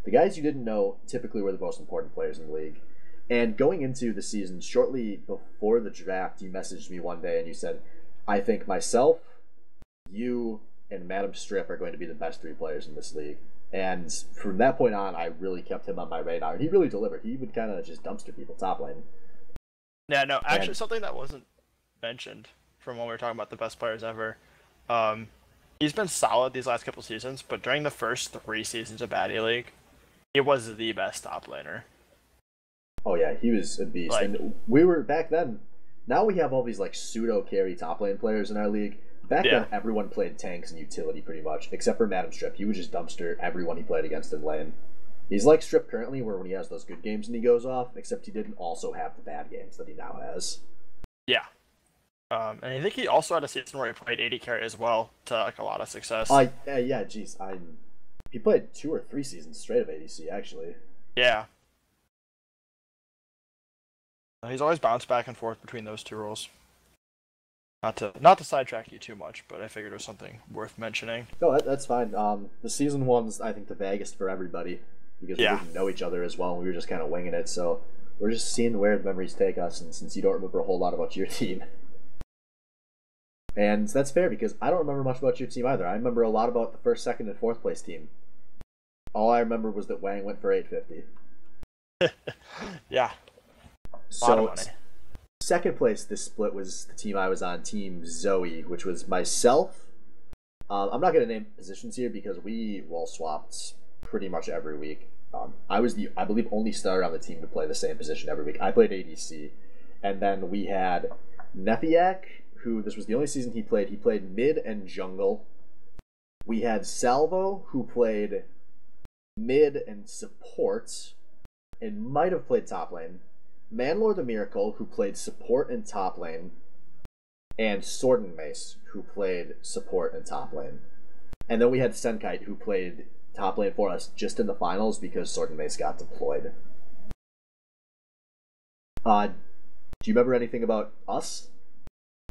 Speaker 1: the guys you didn't know typically were the most important players in the league. And going into the season, shortly before the draft, you messaged me one day and you said, I think myself, you, and Madam Strip are going to be the best three players in this league. And from that point on, I really kept him on my radar. And he really delivered. He would kind of just dumpster people top lane.
Speaker 2: yeah, no, actually,
Speaker 1: And-
Speaker 2: something that wasn't mentioned from when we were talking about the best players ever. Um, he's been solid these last couple seasons, but during the first three seasons of Baddy League, he was the best top laner.
Speaker 1: Oh, yeah, he was a beast.
Speaker 2: Like-
Speaker 1: and we were back then. Now we have all these like pseudo carry top lane players in our league. Back
Speaker 2: Yeah.
Speaker 1: then, everyone played tanks and utility pretty much, except for Madam Strip. He would just dumpster everyone he played against in lane. He's like Strip currently, where when he has those good games and he goes off, except he didn't also have the bad games that he now has.
Speaker 2: Yeah. Um, and I think he also had a season where he played AD carry as well to like a lot of success.
Speaker 1: Uh, yeah, yeah, geez, I'm. He played two or three seasons straight of ADC actually.
Speaker 2: Yeah. Uh, He's always bounced back and forth between those two roles. Not to not to sidetrack you too much, but I figured it was something worth mentioning.
Speaker 1: No, that, that's fine. Um, the season one's I think the vaguest for everybody because
Speaker 2: Yeah.
Speaker 1: we didn't know each other as well. and We were just kind of winging it, so we're just seeing where the memories take us. And since you don't remember a whole lot about your team, and that's fair because I don't remember much about your team either. I remember a lot about the first, second, and fourth place team. All I remember was that Wang went for 850.
Speaker 2: Yeah,
Speaker 1: So second place this split was the team I was on, Team Zoe, which was myself. Um, I'm not going to name positions here because we role swapped pretty much every week. Um, I was the, I believe, only starter on the team to play the same position every week. I played ADC, and then we had Nefiak, who this was the only season he played. He played mid and jungle. We had Salvo, who played mid and support, and might have played top lane. Manlord the Miracle, who played support and top lane, and Sword and Mace, who played support and top lane. And then we had Senkite, who played top lane for us just in the finals because Sword and Mace got deployed. Uh, do you remember anything about us?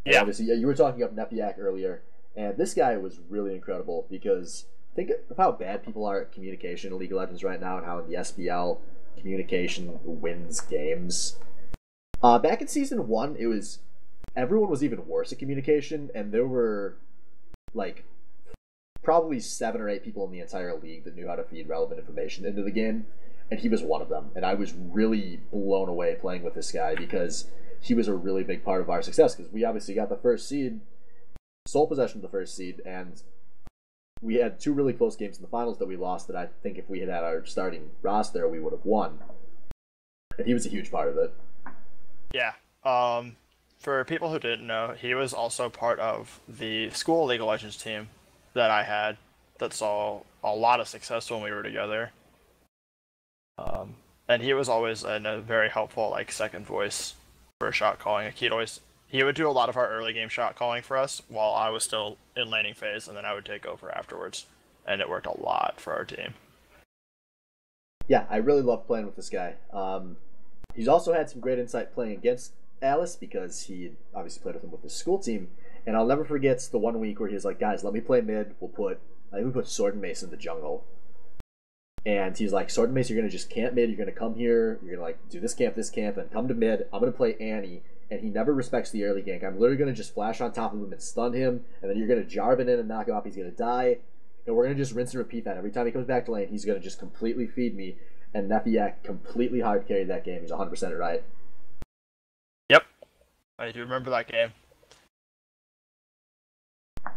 Speaker 1: And
Speaker 2: Yeah.
Speaker 1: Obviously, yeah, you were talking up Nefiak earlier, and this guy was really incredible because think of how bad people are at communication in League of Legends right now and how in the SBL communication wins games. Uh, back in season one, it was everyone was even worse at communication, and there were like probably seven or eight people in the entire league that knew how to feed relevant information into the game, and he was one of them. And I was really blown away playing with this guy because he was a really big part of our success because we obviously got the first seed, sole possession of the first seed, and we had two really close games in the finals that we lost that I think if we had had our starting roster, we would have won. And he was a huge part of it.
Speaker 2: Yeah. Um, for people who didn't know, he was also part of the school League of Legends team that I had that saw a lot of success when we were together. Um, and he was always in a very helpful like second voice for shot calling. Like he'd always he would do a lot of our early game shot calling for us while I was still in laning phase, and then I would take over afterwards, and it worked a lot for our team.
Speaker 1: Yeah, I really love playing with this guy. Um, he's also had some great insight playing against Alice because he obviously played with him with the school team, and I'll never forget the one week where he was like, "Guys, let me play mid. We'll put I think we put Sword and Mace in the jungle." And he's like, Sword and Mace, you're gonna just camp mid. You're gonna come here. You're gonna like do this camp, this camp, and come to mid. I'm gonna play Annie, and he never respects the early gank. I'm literally gonna just flash on top of him and stun him, and then you're gonna Jarvan in and knock him off. He's gonna die, and we're gonna just rinse and repeat that every time he comes back to lane. He's gonna just completely feed me, and Nefiak completely hard carried that game. He's 100 percent right.
Speaker 2: Yep, I do remember that game.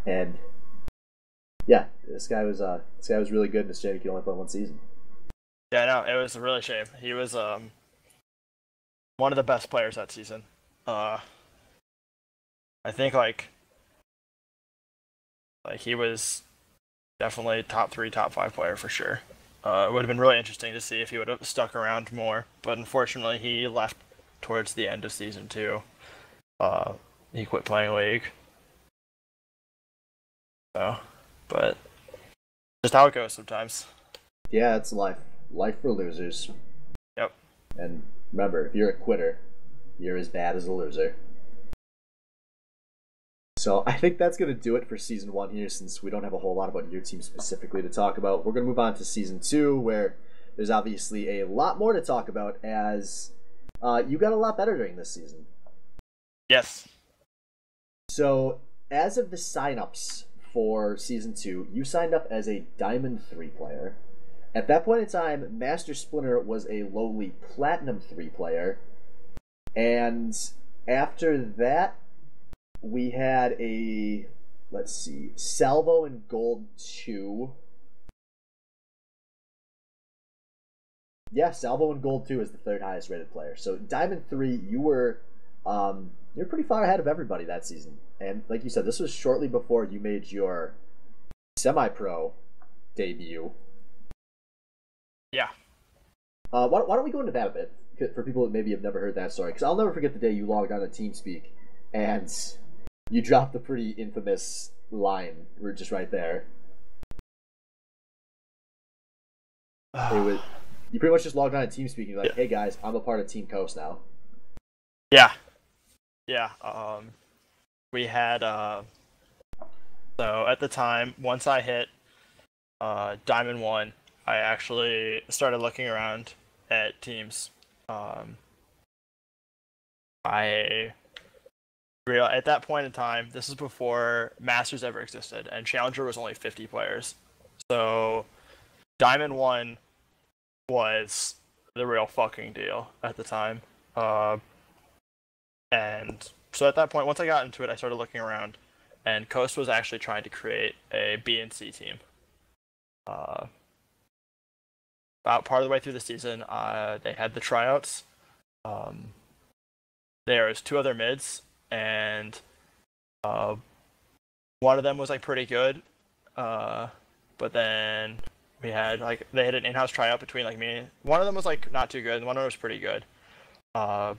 Speaker 1: And yeah, this guy was uh this guy was really good. And this shame he could only play one season.
Speaker 2: Yeah, no, it was a really shame. He was um one of the best players that season. Uh, I think like like he was definitely top three, top five player for sure. Uh, it would have been really interesting to see if he would have stuck around more, but unfortunately he left towards the end of season two. Uh, he quit playing League. So, but just how it goes sometimes.
Speaker 1: Yeah, it's life. Life for losers.
Speaker 2: Yep.
Speaker 1: And remember, if you're a quitter, you're as bad as a loser. So I think that's going to do it for season one here, since we don't have a whole lot about your team specifically to talk about. We're going to move on to season two, where there's obviously a lot more to talk about, as uh, you got a lot better during this season.
Speaker 2: Yes.
Speaker 1: So as of the signups for season two, you signed up as a Diamond 3 player. At that point in time, Master Splinter was a lowly Platinum 3 player. And after that, we had a, let's see, Salvo and Gold 2. Yeah, Salvo and Gold 2 is the third highest rated player. So Diamond 3, you were um, you're pretty far ahead of everybody that season. And like you said, this was shortly before you made your semi-pro debut.
Speaker 2: Yeah.
Speaker 1: Uh, why, why don't we go into that a bit for people that maybe have never heard that story? Because I'll never forget the day you logged on to TeamSpeak and you dropped a pretty infamous line. We're just right there. it was you pretty much just logged on to TeamSpeak and you're like,
Speaker 2: Yeah.
Speaker 1: "Hey guys, I'm a part of Team Coast now."
Speaker 2: Yeah. Yeah. Um, we had uh, so at the time, once I hit uh, Diamond One, I actually started looking around at teams. Um, I real at that point in time, this is before Masters ever existed, and Challenger was only 50 players. So Diamond One was the real fucking deal at the time. Uh, and so at that point, once I got into it, I started looking around, and Coast was actually trying to create a B and C team. Uh, about part of the way through the season, uh, they had the tryouts. Um, there was two other mids, and uh, one of them was like pretty good, uh, but then we had like they had an in-house tryout between like me. One of them was like not too good, and one of them was pretty good. Uh,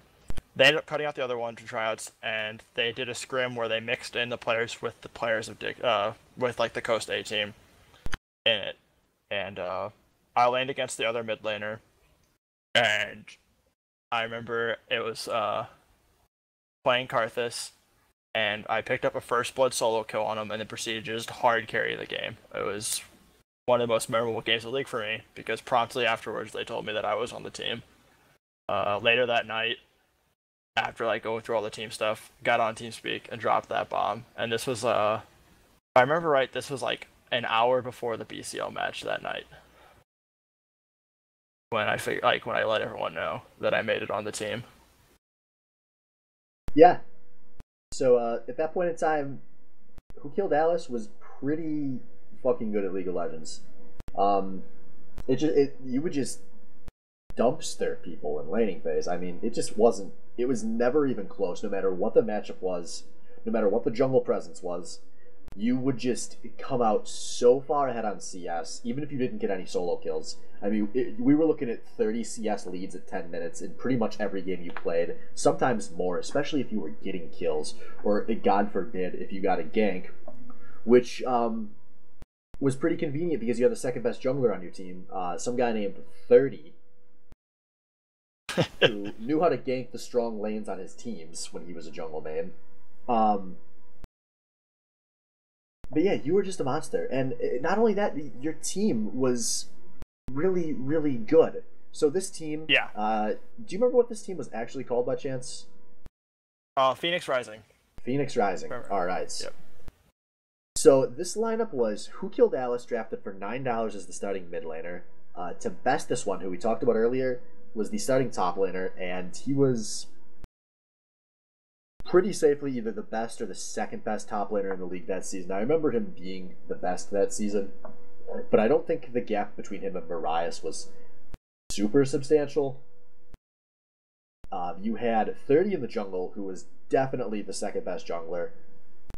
Speaker 2: they ended up cutting out the other one to tryouts, and they did a scrim where they mixed in the players with the players of Dick, uh, with like the Coast A team in it, and uh, I laned against the other mid laner, and I remember it was uh, playing Karthus, and I picked up a first blood solo kill on him, and then proceeded to just hard carry the game. It was one of the most memorable games of the league for me because promptly afterwards they told me that I was on the team. Uh, later that night, after like going through all the team stuff, got on TeamSpeak and dropped that bomb. And this was uh, I remember right, this was like an hour before the BCL match that night. When I fig- like when I let everyone know that I made it on the team.
Speaker 1: Yeah. So uh, at that point in time, Who Killed Alice was pretty fucking good at League of Legends. Um, it just it you would just dumpster people in laning phase. I mean, it just wasn't. It was never even close. No matter what the matchup was, no matter what the jungle presence was, you would just come out so far ahead on CS, even if you didn't get any solo kills. I mean, it, we were looking at 30 CS leads at 10 minutes in pretty much every game you played, sometimes more, especially if you were getting kills, or God forbid, if you got a gank, which um, was pretty convenient because you had the second best jungler on your team, uh, some guy named 30, who knew how to gank the strong lanes on his teams when he was a jungle man. Um, but yeah, you were just a monster, and uh, not only that, your team was really, really good. So this team,
Speaker 2: Yeah.
Speaker 1: Uh, do you remember what this team was actually called by chance?
Speaker 2: Uh, Phoenix Rising.
Speaker 1: Phoenix Rising.
Speaker 2: Remember.
Speaker 1: All right.
Speaker 2: Yep.
Speaker 1: So this lineup was Who Killed Alice drafted for nine dollars as the starting mid laner. Uh, to best this one, who we talked about earlier, was the starting top laner, and he was pretty safely either the best or the second best top laner in the league that season. I remember him being the best that season, but I don't think the gap between him and Marias was super substantial. Um, you had 30 in the jungle, who was definitely the second best jungler.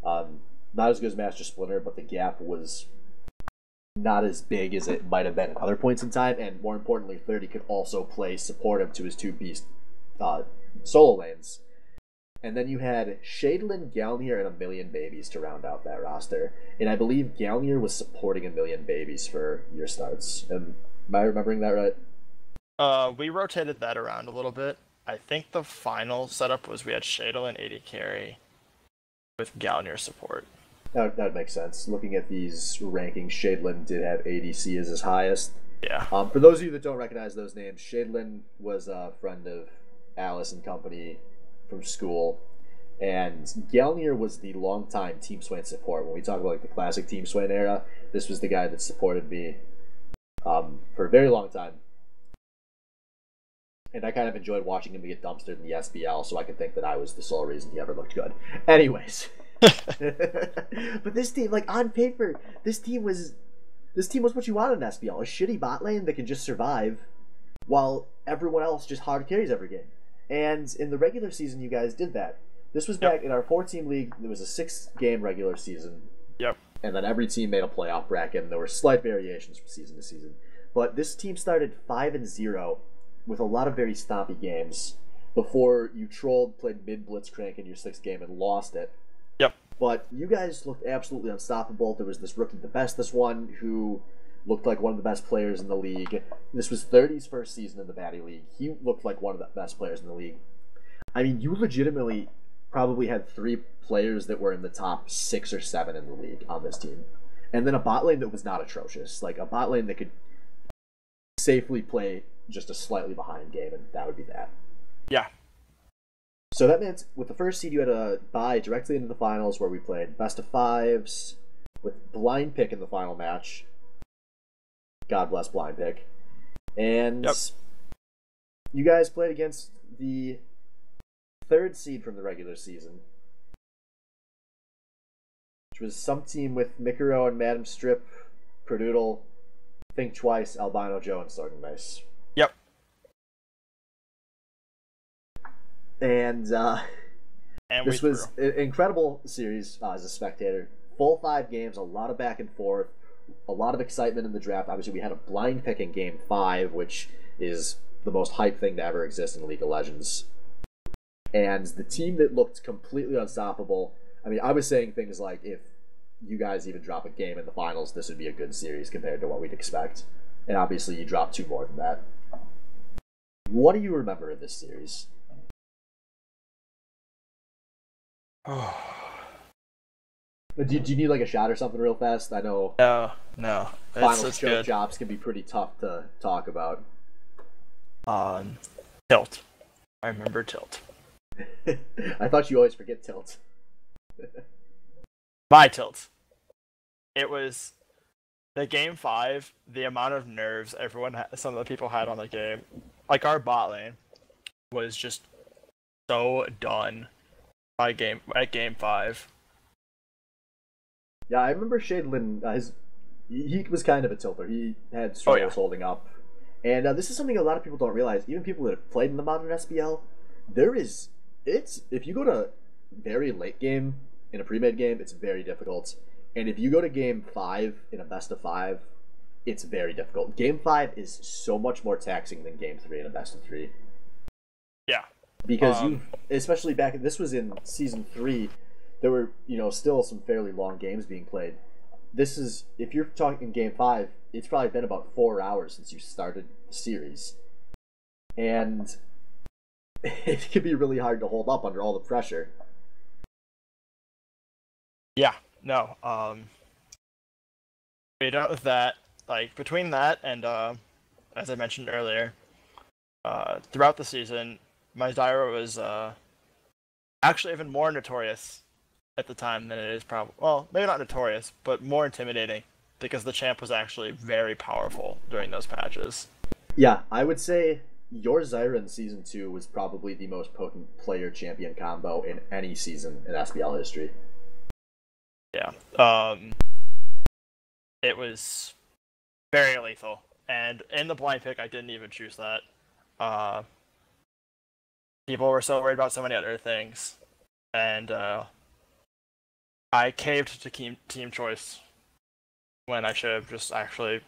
Speaker 1: Um, not as good as Master Splinter, but the gap was not as big as it might have been at other points in time. And more importantly, 30 could also play supportive to his two beast uh, solo lanes. And then you had Shadelin, Galnier, and a million babies to round out that roster. And I believe Galnier was supporting a million babies for your starts. Am, am I remembering that right?
Speaker 2: Uh, we rotated that around a little bit. I think the final setup was we had Shadelin AD carry with Galnier support.
Speaker 1: That, that would make sense. Looking at these rankings, Shadelin did have ADC as his highest.
Speaker 2: Yeah.
Speaker 1: Um, for those of you that don't recognize those names, Shadelin was a friend of Alice and company from school, and Galnier was the longtime Team Swain support. When we talk about like the classic Team Swain era, this was the guy that supported me um, for a very long time. And I kind of enjoyed watching him get dumpstered in the SBL, so I could think that I was the sole reason he ever looked good. Anyways, but this team, like on paper, this team was this team was what you wanted in SBL. A shitty bot lane that can just survive while everyone else just hard carries every game. And in the regular season, you guys did that. This was
Speaker 2: Yep.
Speaker 1: back in our four team league. It was a six game regular season.
Speaker 2: Yep.
Speaker 1: And then every team made a playoff bracket, and there were slight variations from season to season. But this team started 5 and 0 with a lot of very stompy games before you trolled, played mid blitzcrank in your sixth game, and lost it.
Speaker 2: Yep.
Speaker 1: But you guys looked absolutely unstoppable. There was this rookie, the best, this one who looked like one of the best players in the league. This was 30's first season in the Baddy League. He looked like one of the best players in the league. I mean, you legitimately probably had three players that were in the top six or seven in the league on this team. And then a bot lane that was not atrocious. Like a bot lane that could safely play just a slightly behind game, and that would be that.
Speaker 2: Yeah.
Speaker 1: So that meant with the first seed, you had to buy directly into the finals where we played best of fives with blind pick in the final match. God bless blind pick. And
Speaker 2: Yep.
Speaker 1: you guys played against the third seed from the regular season, which was some team with Mikaro and Madam Strip, Perdoodle, Think Twice, Albino Joe, and Sword and Mace.
Speaker 2: Yep.
Speaker 1: And uh,
Speaker 2: And
Speaker 1: this was an incredible series uh, as a spectator. Full five games, a lot of back and forth, a lot of excitement in the draft. Obviously, we had a blind pick in game five, which is the most hype thing to ever exist in League of Legends. And the team that looked completely unstoppable. I mean, I was saying things like if you guys even drop a game in the finals, this would be a good series compared to what we'd expect. And obviously, you dropped two more than that. What do you remember in this series? Oh, Do you, do you need like a shot or something real fast? I know
Speaker 2: no, no.
Speaker 1: Final
Speaker 2: it's
Speaker 1: choke
Speaker 2: good.
Speaker 1: jobs can be pretty tough to talk about.
Speaker 2: Um, tilt. I remember tilt.
Speaker 1: I thought you always forget tilt.
Speaker 2: My tilt. It was the game five. The amount of nerves everyone, ha- some of the people had on the game, like our bot lane, was just so done by game at game five.
Speaker 1: Yeah, I remember Shadelin. Uh, his he he was kind of a tilter. He had struggles
Speaker 2: Oh, yeah.
Speaker 1: holding up, and uh, this is something a lot of people don't realize. Even people that have played in the modern SBL, there is it's if you go to very late game in a pre-made game, it's very difficult. And if you go to game five in a best of five, it's very difficult. Game five is so much more taxing than game three in a best of three
Speaker 2: Yeah.
Speaker 1: because
Speaker 2: Um,
Speaker 1: you especially back this was in season three there were you know still some fairly long games being played this is if you're talking game five it's probably been about four hours since you started the series and it can be really hard to hold up under all the pressure
Speaker 2: Yeah, no. Um, dealt with that. Like between that and uh, as I mentioned earlier, uh, throughout the season, my Zyra was uh, actually even more notorious at the time than it is probably. Well, maybe not notorious, but more intimidating because the champ was actually very powerful during those patches.
Speaker 1: yeah i would say your zyra in season two was probably the most potent player champion combo in any season in sbl history
Speaker 2: Yeah. Um, it was very lethal, and in the blind pick, I didn't even choose that. Uh, people were so worried about so many other things, and uh, I caved to team team choice when I should have just actually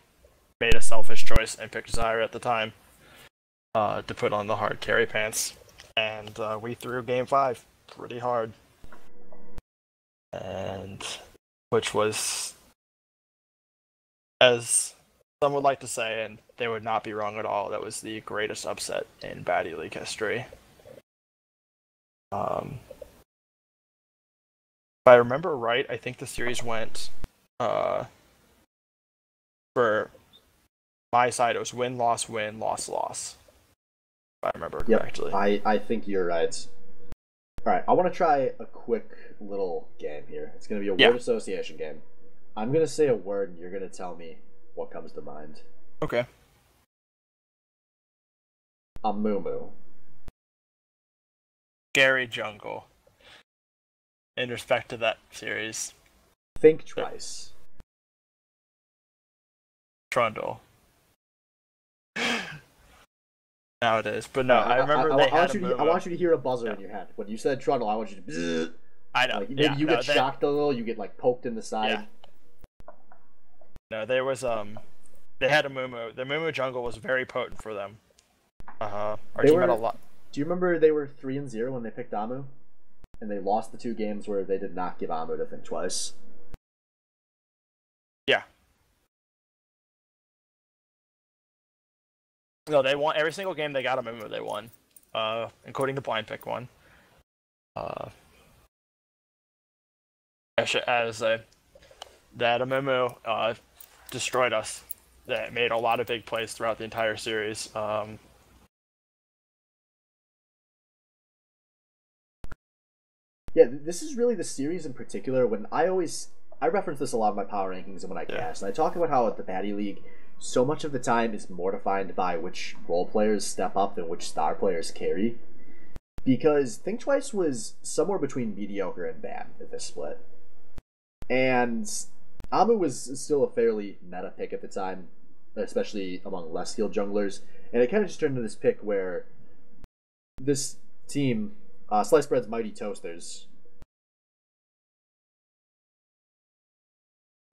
Speaker 2: made a selfish choice and picked Zyra at the time uh, to put on the hard carry pants, and uh, we threw game five pretty hard. And which was as some would like to say and they would not be wrong at all that was the greatest upset in Baddy League history. Um I remember right I think the series went uh for my side it was win loss win loss loss if I remember
Speaker 1: Yep,
Speaker 2: correctly
Speaker 1: I, I think you're right. All right, I want to try a quick little game here. It's going to be a
Speaker 2: Yeah.
Speaker 1: word association game. I'm going to say a word, and you're going to tell me what comes to mind.
Speaker 2: okay
Speaker 1: Amumu.
Speaker 2: Gary Jungle in respect to that series
Speaker 1: Think twice.
Speaker 2: Trundle. now it is, but no, I, remember
Speaker 1: I,
Speaker 2: they
Speaker 1: I,
Speaker 2: had
Speaker 1: want you to. I want you to hear a buzzer
Speaker 2: Yeah.
Speaker 1: in your head. When you said trundle, I want you to.
Speaker 2: I know.
Speaker 1: Like, maybe
Speaker 2: yeah,
Speaker 1: you
Speaker 2: no,
Speaker 1: get
Speaker 2: they-
Speaker 1: shocked a little. You get like poked in the side.
Speaker 2: Yeah. No, there was um, they had a Mumu. The Mumu jungle was very potent for them. Uh, our
Speaker 1: They
Speaker 2: had a lot.
Speaker 1: Do you remember they were three and zero when they picked Amu, and they lost the two games where they did not give Amu to think twice.
Speaker 2: Yeah. No, they won every single game they got a Mumu. They won, uh, including the blind pick one. Uh, as a that Amumu uh, destroyed us. That made a lot of big plays throughout the entire series. Um,
Speaker 1: Yeah, this is really the series in particular. When I always I reference this a lot in my power rankings and when I
Speaker 2: Yeah.
Speaker 1: cast, and I talk about how at the Baddy League, so much of the time is more defined by which role players step up than which star players carry. Because Think Twice was somewhere between mediocre and bad at this split, and Amu was still a fairly meta pick at the time, especially among less skilled junglers. And it kind of just turned into this pick where this team, uh, Slice Bread's Mighty Toasters,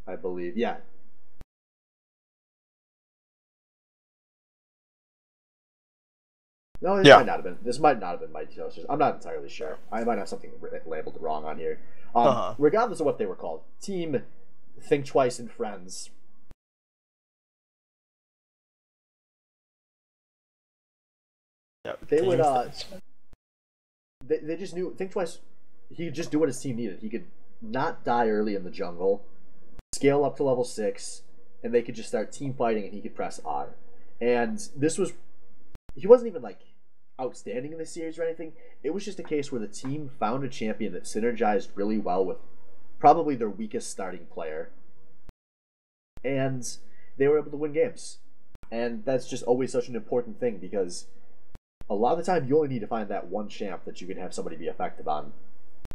Speaker 1: I believe, yeah. No, this
Speaker 2: Yeah.
Speaker 1: might not have been. This might not have been Mighty Toasters. I'm not entirely sure. I might have something labeled wrong on here. Um,
Speaker 2: Uh-huh.
Speaker 1: Regardless of what they were called, Team Think Twice and Friends.
Speaker 2: yeah,
Speaker 1: They would, uh, they, they just knew think twice he could just do what his team needed he could not die early in the jungle scale up to level 6 and they could just start team fighting and he could press r and this was he wasn't even like outstanding in the series or anything. It was just a case where the team found a champion that synergized really well with probably their weakest starting player. And they were able to win games. And that's just always such an important thing because a lot of the time you only need to find that one champ that you can have somebody be effective on.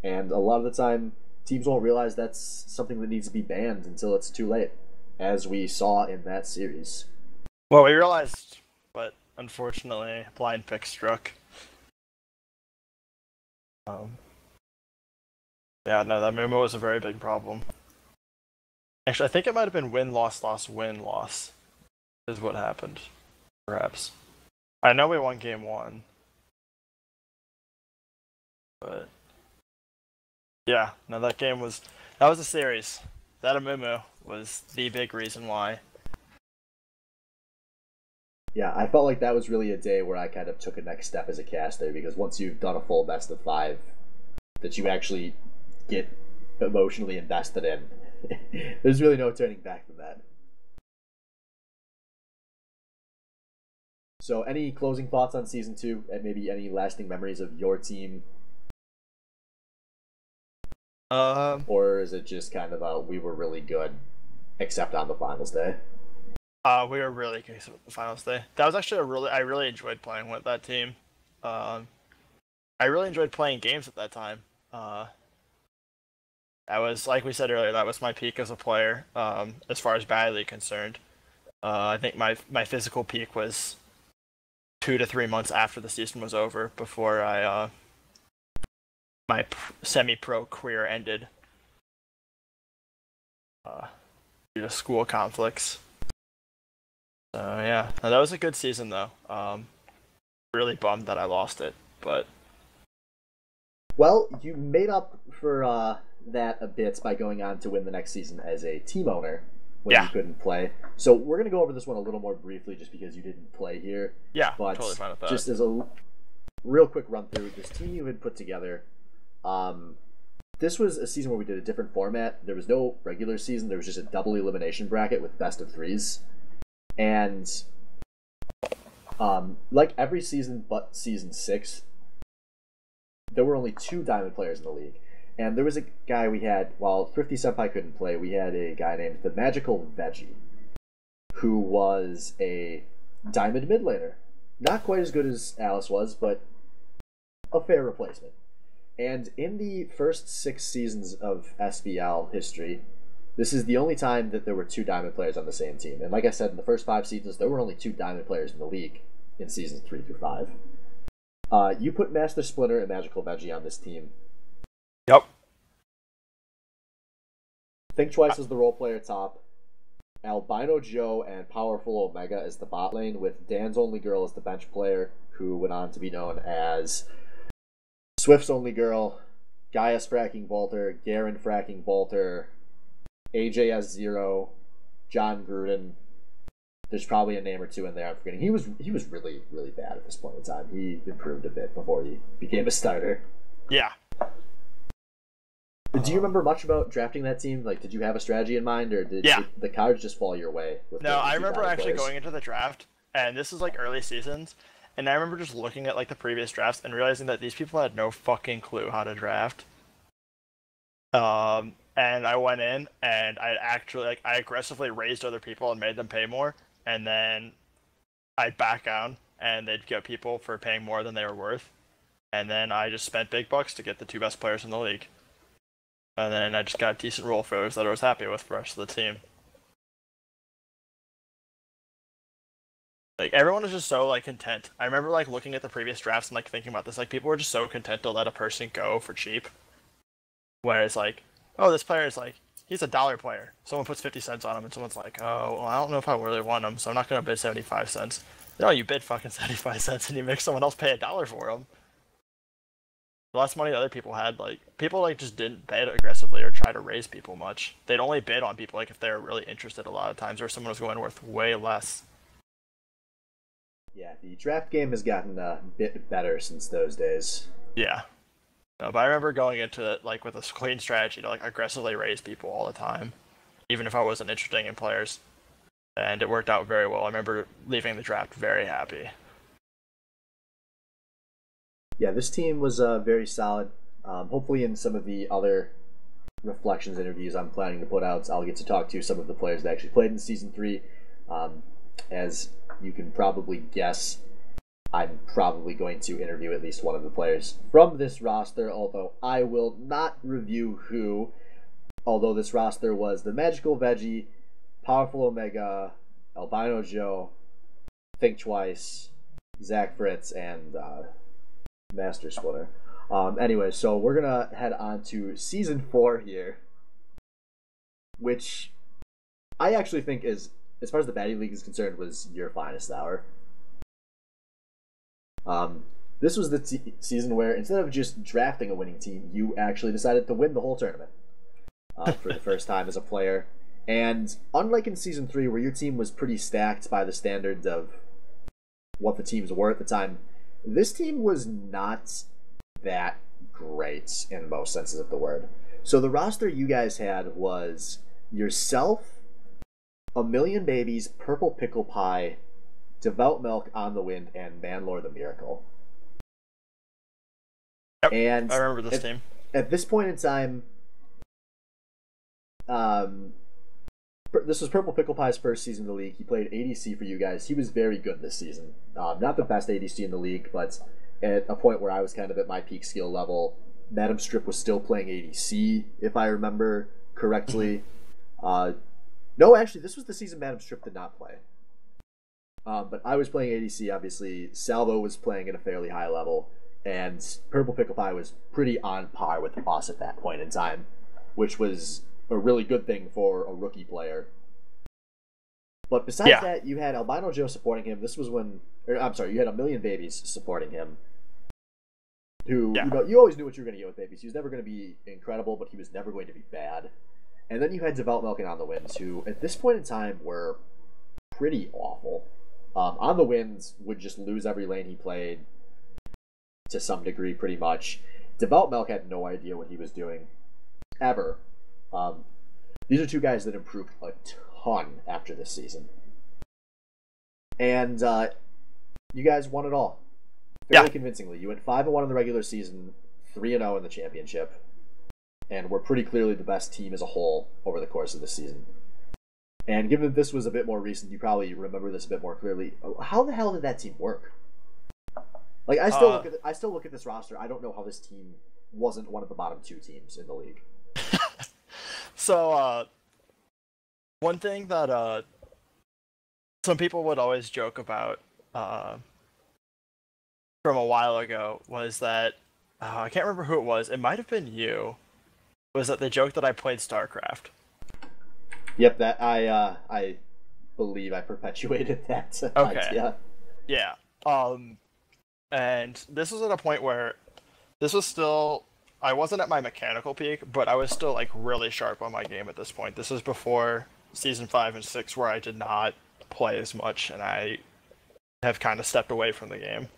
Speaker 1: And a lot of the time teams won't realize that's something that needs to be banned until it's too late, as we saw in that series.
Speaker 2: Well, we realized, but unfortunately, blind pick struck. Um, yeah, no, that Mumu was a very big problem. Actually, I think it might have been win, loss, loss, win, loss, is what happened, perhaps. I know we won game one, but yeah, no, that game was that was a series. That Amumu was the big reason why.
Speaker 1: Yeah, I felt like that was really a day where I kind of took a next step as a caster because once you've done a full best of five, that you actually get emotionally invested in, there's really no turning back from that. So, any closing thoughts on season two, and maybe any lasting memories of your team
Speaker 2: um,
Speaker 1: or is it just kind of a we were really good, except on the finals day?
Speaker 2: Uh, we were really good with the finals day. That was actually a really I really enjoyed playing with that team. Um, I really enjoyed playing games at that time. Uh, that was like we said earlier. That was my peak as a player, um, as far as badly concerned. Uh, I think my my physical peak was two to three months after the season was over, before I uh, my semi-pro career ended uh, due to school conflicts. So yeah, that was a good season though. Um, really bummed that I lost it, but
Speaker 1: well, you made up for uh, that a bit by going on to win the next season as a team owner when
Speaker 2: yeah.
Speaker 1: you couldn't play. So we're gonna go over this one a little more briefly, just because you didn't play here.
Speaker 2: Yeah,
Speaker 1: but
Speaker 2: totally fine with that.
Speaker 1: Just as a real quick run through, this team you had put together um, this was a season where we did a different format. There was no regular season. There was just a double elimination bracket with best of threes, and um, like every season but season six, there were only two diamond players in the league. And there was a guy we had, while Thrifty Senpai couldn't play, we had a guy named the Magical Veggie, who was a diamond mid laner. Not quite as good as Alice was, but a fair replacement. And in the first six seasons of SBL history, this is the only time that there were two diamond players on the same team. And like I said, in the first five seasons, there were only two diamond players in the league in seasons three through five. Uh, you put Master Splinter and Magical Veggie on this team.
Speaker 2: Yep.
Speaker 1: Think Twice as the role player top. Albino Joe and Powerful Omega is the bot lane, with Dan's Only Girl as the bench player, who went on to be known as Swift's only girl, Gaius fracking Bolter, Garen fracking Bolter, AJS zero, John Gruden. There's probably a name or two in there I'm forgetting. He was he was really really bad at this point in time. He improved a bit before he became a starter.
Speaker 2: Yeah.
Speaker 1: Do you remember much about drafting that team? Like, did you have a strategy in mind, or did,
Speaker 2: yeah.
Speaker 1: did the cards just fall your way?
Speaker 2: no, I remember actually players? going into the draft, and this is like early seasons, and I remember just looking at like the previous drafts and realizing that these people had no fucking clue how to draft. Um, and I went in and I actually like I aggressively raised other people and made them pay more, and then I'd back down and they'd get people for paying more than they were worth, and then I just spent big bucks to get the two best players in the league, and then I just got decent role fillers that I was happy with for the rest of the team. Like everyone was just so like content. I remember like looking at the previous drafts and like thinking about this. Like people were just so content to let a person go for cheap. Whereas like, oh, this player is like he's a dollar player. Someone puts fifty cents on him, and someone's like, oh, well, I don't know if I really want him, so I'm not gonna bid seventy five cents. No, you bid fucking seventy five cents, and you make someone else pay a dollar for him. The less money other people had, like people like just didn't bid aggressively or try to raise people much. They'd only bid on people like if they were really interested a lot of times, or someone was going worth way less.
Speaker 1: Yeah, the draft game has gotten a bit better since those days.
Speaker 2: Yeah. No, but I remember going into it like with a clean strategy to like aggressively raise people all the time, even if I wasn't interested in players, and it worked out very well. I remember leaving the draft very happy.
Speaker 1: Yeah, this team was uh, very solid. Um, hopefully, in some of the other reflections interviews I'm planning to put out, I'll get to talk to some of the players that actually played in season three. Um, as you can probably guess, I'm probably going to interview at least one of the players from this roster, although I will not review who. Although this roster was the Magical Veggie, Powerful Omega, Albino Joe, Think Twice, Zach Fritz, and uh, Master Splinter. Um, anyway, so we're gonna head on to season four here, which I actually think is, as far as the Baddy League is concerned, was your finest hour. Um, this was the t- season where instead of just drafting a winning team, you actually decided to win the whole tournament uh, for the first time as a player. And unlike in season three, where your team was pretty stacked by the standards of what the teams were at the time, this team was not that great in most senses of the word. So the roster you guys had was yourself, a million babies, purple pickle pie, devout milk on the wind, and Manlord the miracle.
Speaker 2: Yep,
Speaker 1: and
Speaker 2: I remember this
Speaker 1: at,
Speaker 2: team.
Speaker 1: At this point in time, um, this was Purple Pickle Pie's first season in the league. He played ADC for you guys. He was very good this season. Um, not the best ADC in the league, but at a point where I was kind of at my peak skill level. Madam Strip was still playing ADC, if I remember correctly. Uh, no, actually, this was the season Madam Strip did not play. Um, but I was playing ADC, obviously. Salvo was playing at a fairly high level, and Purple Pickle Pie was pretty on par with us at that point in time, which was a really good thing for a rookie player. But besides
Speaker 2: Yeah.
Speaker 1: that, you had Albino Joe supporting him. This was when, or, I'm sorry, you had a million babies supporting him. Who
Speaker 2: Yeah.
Speaker 1: you know you always knew what you were going to get with babies. He was never going to be incredible, but he was never going to be bad. And then you had Devout Milk and On the Winds, who at this point in time were pretty awful. Um, on the Winds would just lose every lane he played to some degree, pretty much. Devout Milk had no idea what he was doing, ever. Um, these are two guys that improved a ton after this season. And uh, you guys won it all. Fairly
Speaker 2: Yeah.
Speaker 1: convincingly. You went 5 and 1 in the regular season, 3 and 0 in the championship. And were pretty clearly the best team as a whole over the course of the season. And given that this was a bit more recent, you probably remember this a bit more clearly. How the hell did that team work? Like I still
Speaker 2: Uh,
Speaker 1: look at I still look at this roster. I don't know how this team wasn't one of the bottom two teams in the league.
Speaker 2: So, uh, one thing that uh, some people would always joke about uh, from a while ago was that uh, I can't remember who it was. It might have been you. Was that the joke that I played StarCraft?
Speaker 1: Yep, that I uh, I believe I perpetuated that
Speaker 2: Okay.
Speaker 1: idea.
Speaker 2: Yeah. Um, and this was at a point where this was still I wasn't at my mechanical peak, but I was still like really sharp on my game at this point. This is before season five and six, where I did not play as much, and I have kind of stepped away from the game.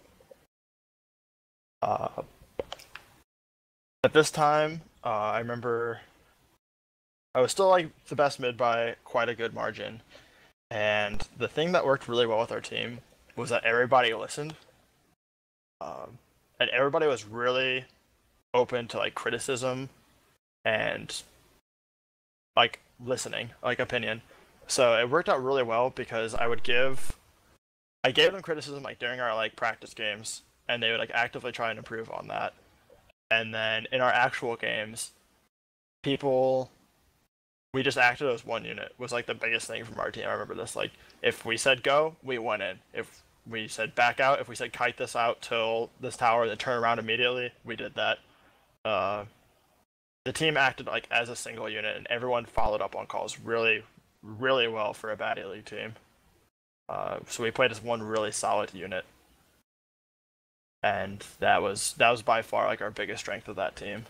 Speaker 2: Uh, at this time, uh, I remember I was still like the best mid by quite a good margin. And the thing that worked really well with our team was that everybody listened. Um, and everybody was really open to like criticism and like listening, like opinion. So it worked out really well because I would give I gave them criticism like during our like practice games and they would like actively try and improve on that. And then in our actual games, people we just acted as one unit was like the biggest thing from our team. I remember this. Like if we said go, we went in. If we said back out, if we said kite this out till this tower, then turn around immediately, we did that. Uh, the team acted like as a single unit, and everyone followed up on calls really, really well for a Baddy League team. Uh, so we played as one really solid unit, and that was that was by far like our biggest strength of that team.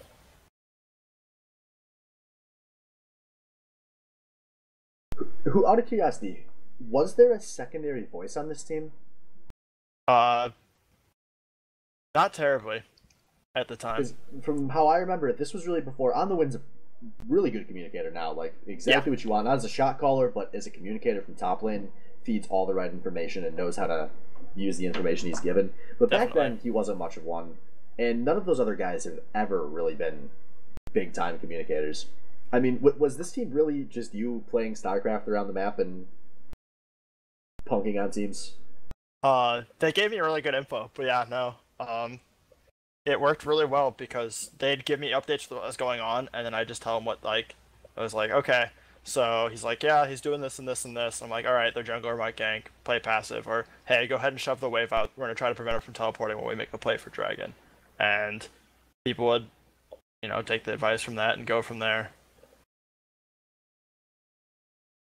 Speaker 1: Who, out of curiosity, was there a secondary voice on this team?
Speaker 2: Uh, not terribly at the time.
Speaker 1: From how I remember it, this was really before On the Wind's a really good communicator now. Like exactly what you want, not as a shot caller, but as a communicator from top lane, feeds all the right information and knows how to use the information he's given. But back then, he wasn't much of one. and none of those other guys have ever really been big time communicators. I mean, w- was this team really just you playing StarCraft around the map and punking on teams?
Speaker 2: Uh, they gave me really good info, but yeah, no. Um, it worked really well because they'd give me updates to what was going on, and then I just tell them what like I was like, okay. So he's like, yeah, he's doing this and this and this. I'm like, all right, they're jungler might gank, play passive, or hey, go ahead and shove the wave out. We're gonna try to prevent it from teleporting when we make the play for dragon. And people would, you know, take the advice from that and go from there.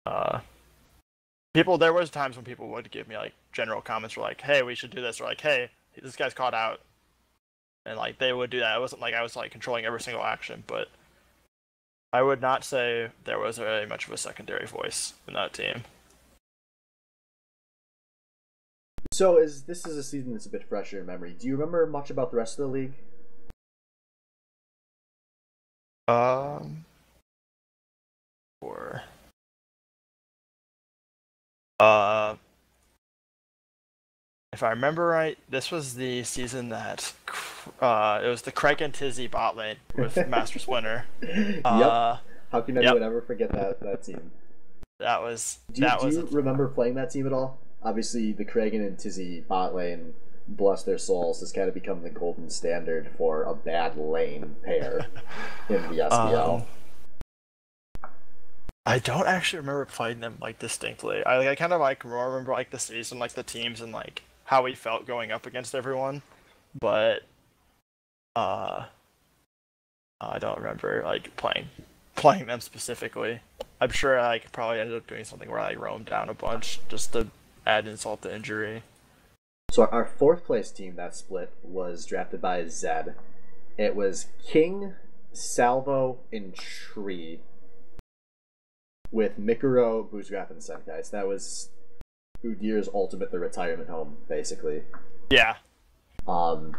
Speaker 2: Uh, people, there was times when people would give me like general comments, were like, hey, we should do this, or like, hey, this guy's caught out, and like they would do that. It wasn't like I was like controlling every single action, but I would not say there was very much of a secondary voice in that team.
Speaker 1: So, as this is a season that's a bit fresher in memory, do you remember much about the rest of the league?
Speaker 2: Um, or uh, if I remember right, this was the season that uh, it was the Craig and Tizzy bot lane with Master Splinter.
Speaker 1: yep.
Speaker 2: Uh,
Speaker 1: How can
Speaker 2: yep.
Speaker 1: anyone ever forget that that team?
Speaker 2: that was
Speaker 1: Do you,
Speaker 2: that
Speaker 1: do
Speaker 2: was
Speaker 1: you remember playing that team at all? Obviously, the Kragan and Tizzy bot lane, bless their souls, has kind of become the golden standard for a bad lane pair in the SBL.
Speaker 2: Um, I don't actually remember playing them like distinctly. I like, I kind of like remember like the season, like the teams and like how we felt going up against everyone, but uh, I don't remember like playing playing them specifically. I'm sure I like, probably ended up doing something where I roamed down a bunch just to add insult to injury.
Speaker 1: So our fourth place team that split was drafted by Zed. It was King, Salvo, and Tree with Mikaro, Boozgraf, and Senkais. That was Udir's ultimate the retirement home, basically.
Speaker 2: Yeah,
Speaker 1: Um,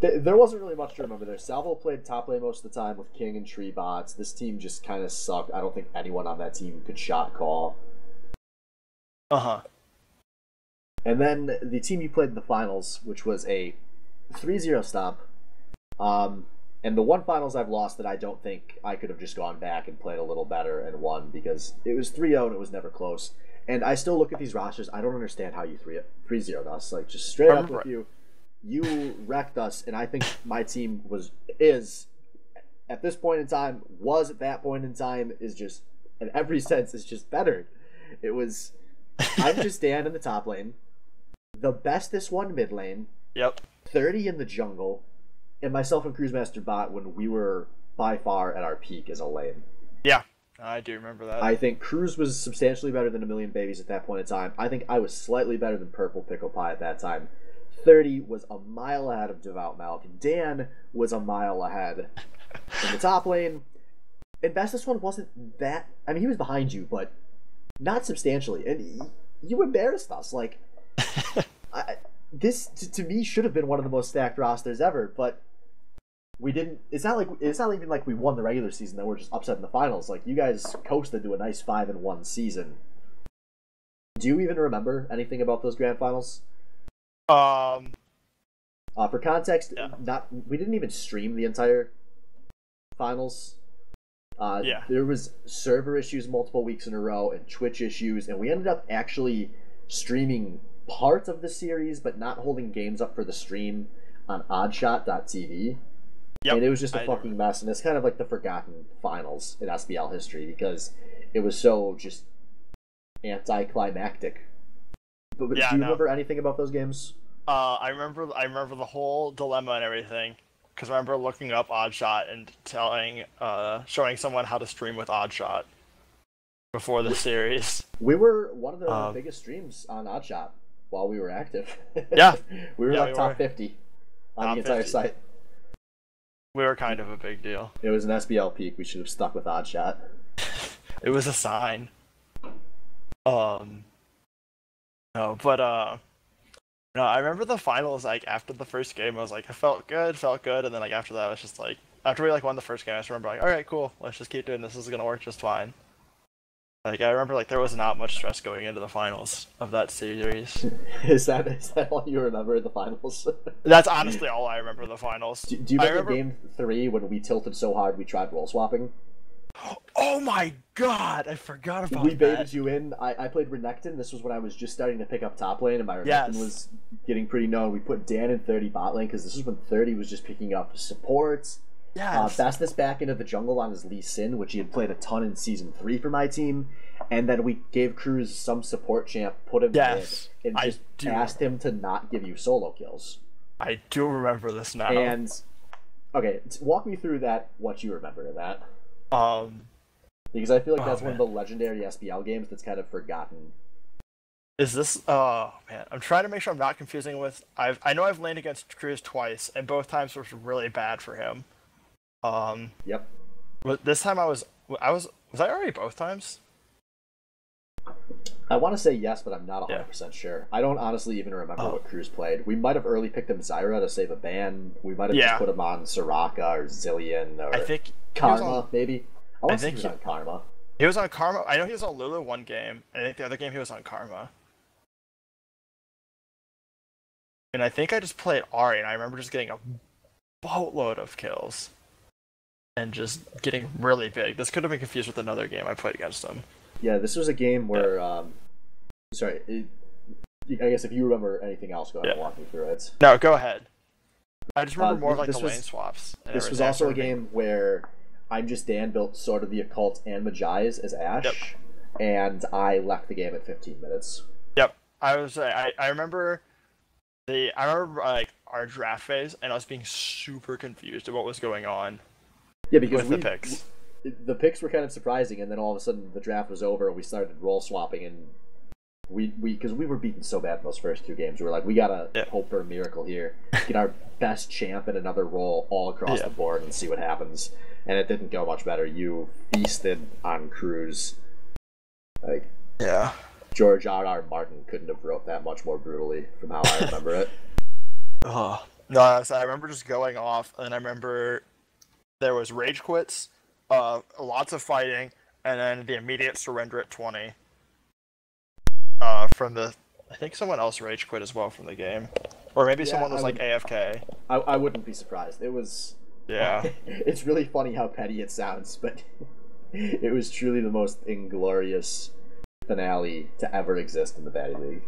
Speaker 1: th- there wasn't really much to remember there. Salvo played top lane most of the time with King and Tree bots. This team just kind of sucked. I don't think anyone on that team could shot call.
Speaker 2: uh huh.
Speaker 1: And then the team you played in the finals, which was a 3-0 stomp. Um, and the one finals I've lost that I don't think I could have just gone back and played a little better and won because it was 3-0 and it was never close. And I still look at these rosters. I don't understand how you 3 3-0'd us. Like just straight up with you, you wrecked us. And I think my team was is at this point in time was at that point in time is just in every sense is just better. It was I'm just Dan in the top lane, the bestest one mid lane,
Speaker 2: Yep.
Speaker 1: 30 in the jungle, and myself and Cruise Master Bot when we were by far at our peak as a lane.
Speaker 2: I do remember that.
Speaker 1: I think Cruz was substantially better than a million babies at that point in time. I think I was slightly better than Purple Pickle Pie at that time. 30 was a mile ahead of Devout Malk. Dan was a mile ahead in the top lane. And bestest one wasn't that. I mean, he was behind you, but not substantially. And y- you embarrassed us. Like, I, this to, to me should have been one of the most stacked rosters ever, but we didn't. It's not like it's not even like we won the regular season. Then we're just upset in the finals. Like you guys coasted to a nice five and one season. Do you even remember anything about those grand finals?
Speaker 2: um,
Speaker 1: Uh, for context,
Speaker 2: Yeah.
Speaker 1: not we didn't even stream the entire finals. Uh,
Speaker 2: Yeah.
Speaker 1: There was server issues multiple weeks in a row and Twitch issues, and we ended up actually streaming parts of the series, but not holding games up for the stream on Oddshot.tv.
Speaker 2: Yep,
Speaker 1: and it was just a
Speaker 2: I
Speaker 1: fucking mess, and it's kind of like the forgotten finals in SBL history because it was so just anticlimactic. But, but
Speaker 2: Yeah,
Speaker 1: do you
Speaker 2: no.
Speaker 1: remember anything about those games?
Speaker 2: Uh, I remember I remember the whole dilemma and everything because I remember looking up Oddshot and telling uh showing someone how to stream with Oddshot before the series.
Speaker 1: We were one of the
Speaker 2: Um,
Speaker 1: biggest streams on Oddshot while we were active.
Speaker 2: Yeah.
Speaker 1: we were
Speaker 2: Yeah,
Speaker 1: like
Speaker 2: we
Speaker 1: top
Speaker 2: were.
Speaker 1: 50 on
Speaker 2: Top
Speaker 1: the entire
Speaker 2: 50.
Speaker 1: site.
Speaker 2: We were kind of a big deal.
Speaker 1: It was an SBL peak. We should have stuck with Oddshot.
Speaker 2: It was a sign. Um. No, but uh. No, I remember the finals. Like after the first game, I was like, I felt good, felt good, and then like after that, I was just like, after we like won the first game, I just remember like, all right, cool, let's just keep doing this. This is gonna work just fine. Like I remember, like there was not much stress going into the finals of that series.
Speaker 1: is that is that all you remember in the finals?
Speaker 2: That's honestly all I remember the finals.
Speaker 1: do, do you remember,
Speaker 2: remember-
Speaker 1: game three when we tilted so hard we tried role swapping?
Speaker 2: Oh my god, I forgot about that.
Speaker 1: we
Speaker 2: that.
Speaker 1: baited you in. I, I played Renekton. This was when I was just starting to pick up top lane, and my Renekton
Speaker 2: Yes.
Speaker 1: was getting pretty known. We put Dan in 30 bot lane because this is when 30 was just picking up supports. Uh,
Speaker 2: Yes.
Speaker 1: fastest back into the jungle on his Lee Sin, which he had played a ton in season three for my team, and then we gave Cruz some support champ, put him
Speaker 2: Yes,
Speaker 1: in, and
Speaker 2: I
Speaker 1: just
Speaker 2: do.
Speaker 1: asked him to not give you solo kills.
Speaker 2: I do remember this now.
Speaker 1: And okay, walk me through that. What you remember of that?
Speaker 2: um,
Speaker 1: Because I feel like
Speaker 2: Oh,
Speaker 1: that's one of the legendary SBL games that's kind of forgotten.
Speaker 2: is this? Oh man, I'm trying to make sure I'm not confusing with. I've I know I've laid against Cruz twice, and both times was really bad for him. Um,
Speaker 1: Yep.
Speaker 2: but this time I was I was was I already both times?
Speaker 1: I want to say yes, but I'm not 100%
Speaker 2: Yeah.
Speaker 1: sure. I don't honestly even remember
Speaker 2: Oh.
Speaker 1: what Cruz played. We might have early picked him Zyra to save a ban. We might have
Speaker 2: Yeah.
Speaker 1: just put him on Soraka or Zilean or
Speaker 2: I think
Speaker 1: Karma,
Speaker 2: on-
Speaker 1: maybe. I say
Speaker 2: think
Speaker 1: he was
Speaker 2: he-
Speaker 1: on Karma.
Speaker 2: He was on Karma. I know he was on Lulu one game. and I think the other game he was on Karma. And I think I just played Ahri, and I remember just getting a boatload of kills. And just getting really big. This could have been confused with another game I played against him.
Speaker 1: Yeah, this was a game where. Um, sorry. It, I guess if you remember anything else, go ahead and walk me through it.
Speaker 2: No, go ahead. I just remember
Speaker 1: Uh,
Speaker 2: more of like the
Speaker 1: was-
Speaker 2: lane swaps.
Speaker 1: This was. Also a game where I'm just Dan built Sword of the Occult and Mejai's as Ashe,
Speaker 2: Yep.
Speaker 1: and I left the game at 15 minutes.
Speaker 2: Yep, I was. I I remember the. I remember like our draft phase, and I was being super confused at what was going on
Speaker 1: Yeah, because
Speaker 2: with
Speaker 1: we,
Speaker 2: the picks.
Speaker 1: the picks were kind of surprising, and then all of a sudden the draft was over, and we started role swapping, and we we because we were beaten so bad in those first two games, we were like, we gotta
Speaker 2: Yeah.
Speaker 1: hope for a miracle here, get our best champ in another role all across
Speaker 2: Yeah.
Speaker 1: the board, and see what happens. And it didn't go much better. You feasted on Cruz. Like
Speaker 2: Yeah.
Speaker 1: George R. R. Martin couldn't have wrote that much more brutally, from how I remember it.
Speaker 2: Oh. No, I I remember just going off, and I remember there was rage quits, uh, lots of fighting, and then the immediate surrender at twenty. Uh, from the, I think someone else rage quit as well from the game, or maybe
Speaker 1: Yeah,
Speaker 2: someone was
Speaker 1: I
Speaker 2: like
Speaker 1: would-
Speaker 2: AFK.
Speaker 1: I, I wouldn't be surprised. It was
Speaker 2: Yeah.
Speaker 1: it's really funny how petty it sounds, but it was truly the most inglorious finale to ever exist in the Baddy League.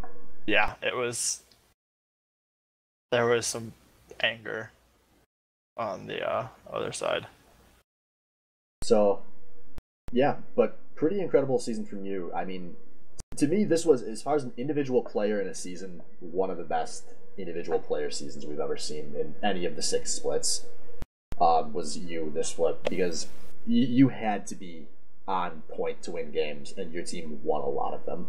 Speaker 2: yeah, it was. There was some anger on the uh, other side.
Speaker 1: So, yeah, but pretty incredible season from you. I mean, to me, this was, as far as an individual player in a season, one of the best individual player seasons we've ever seen in any of the six splits. Um, was you this split because you, you had to be on point to win games, and your team won a lot of them.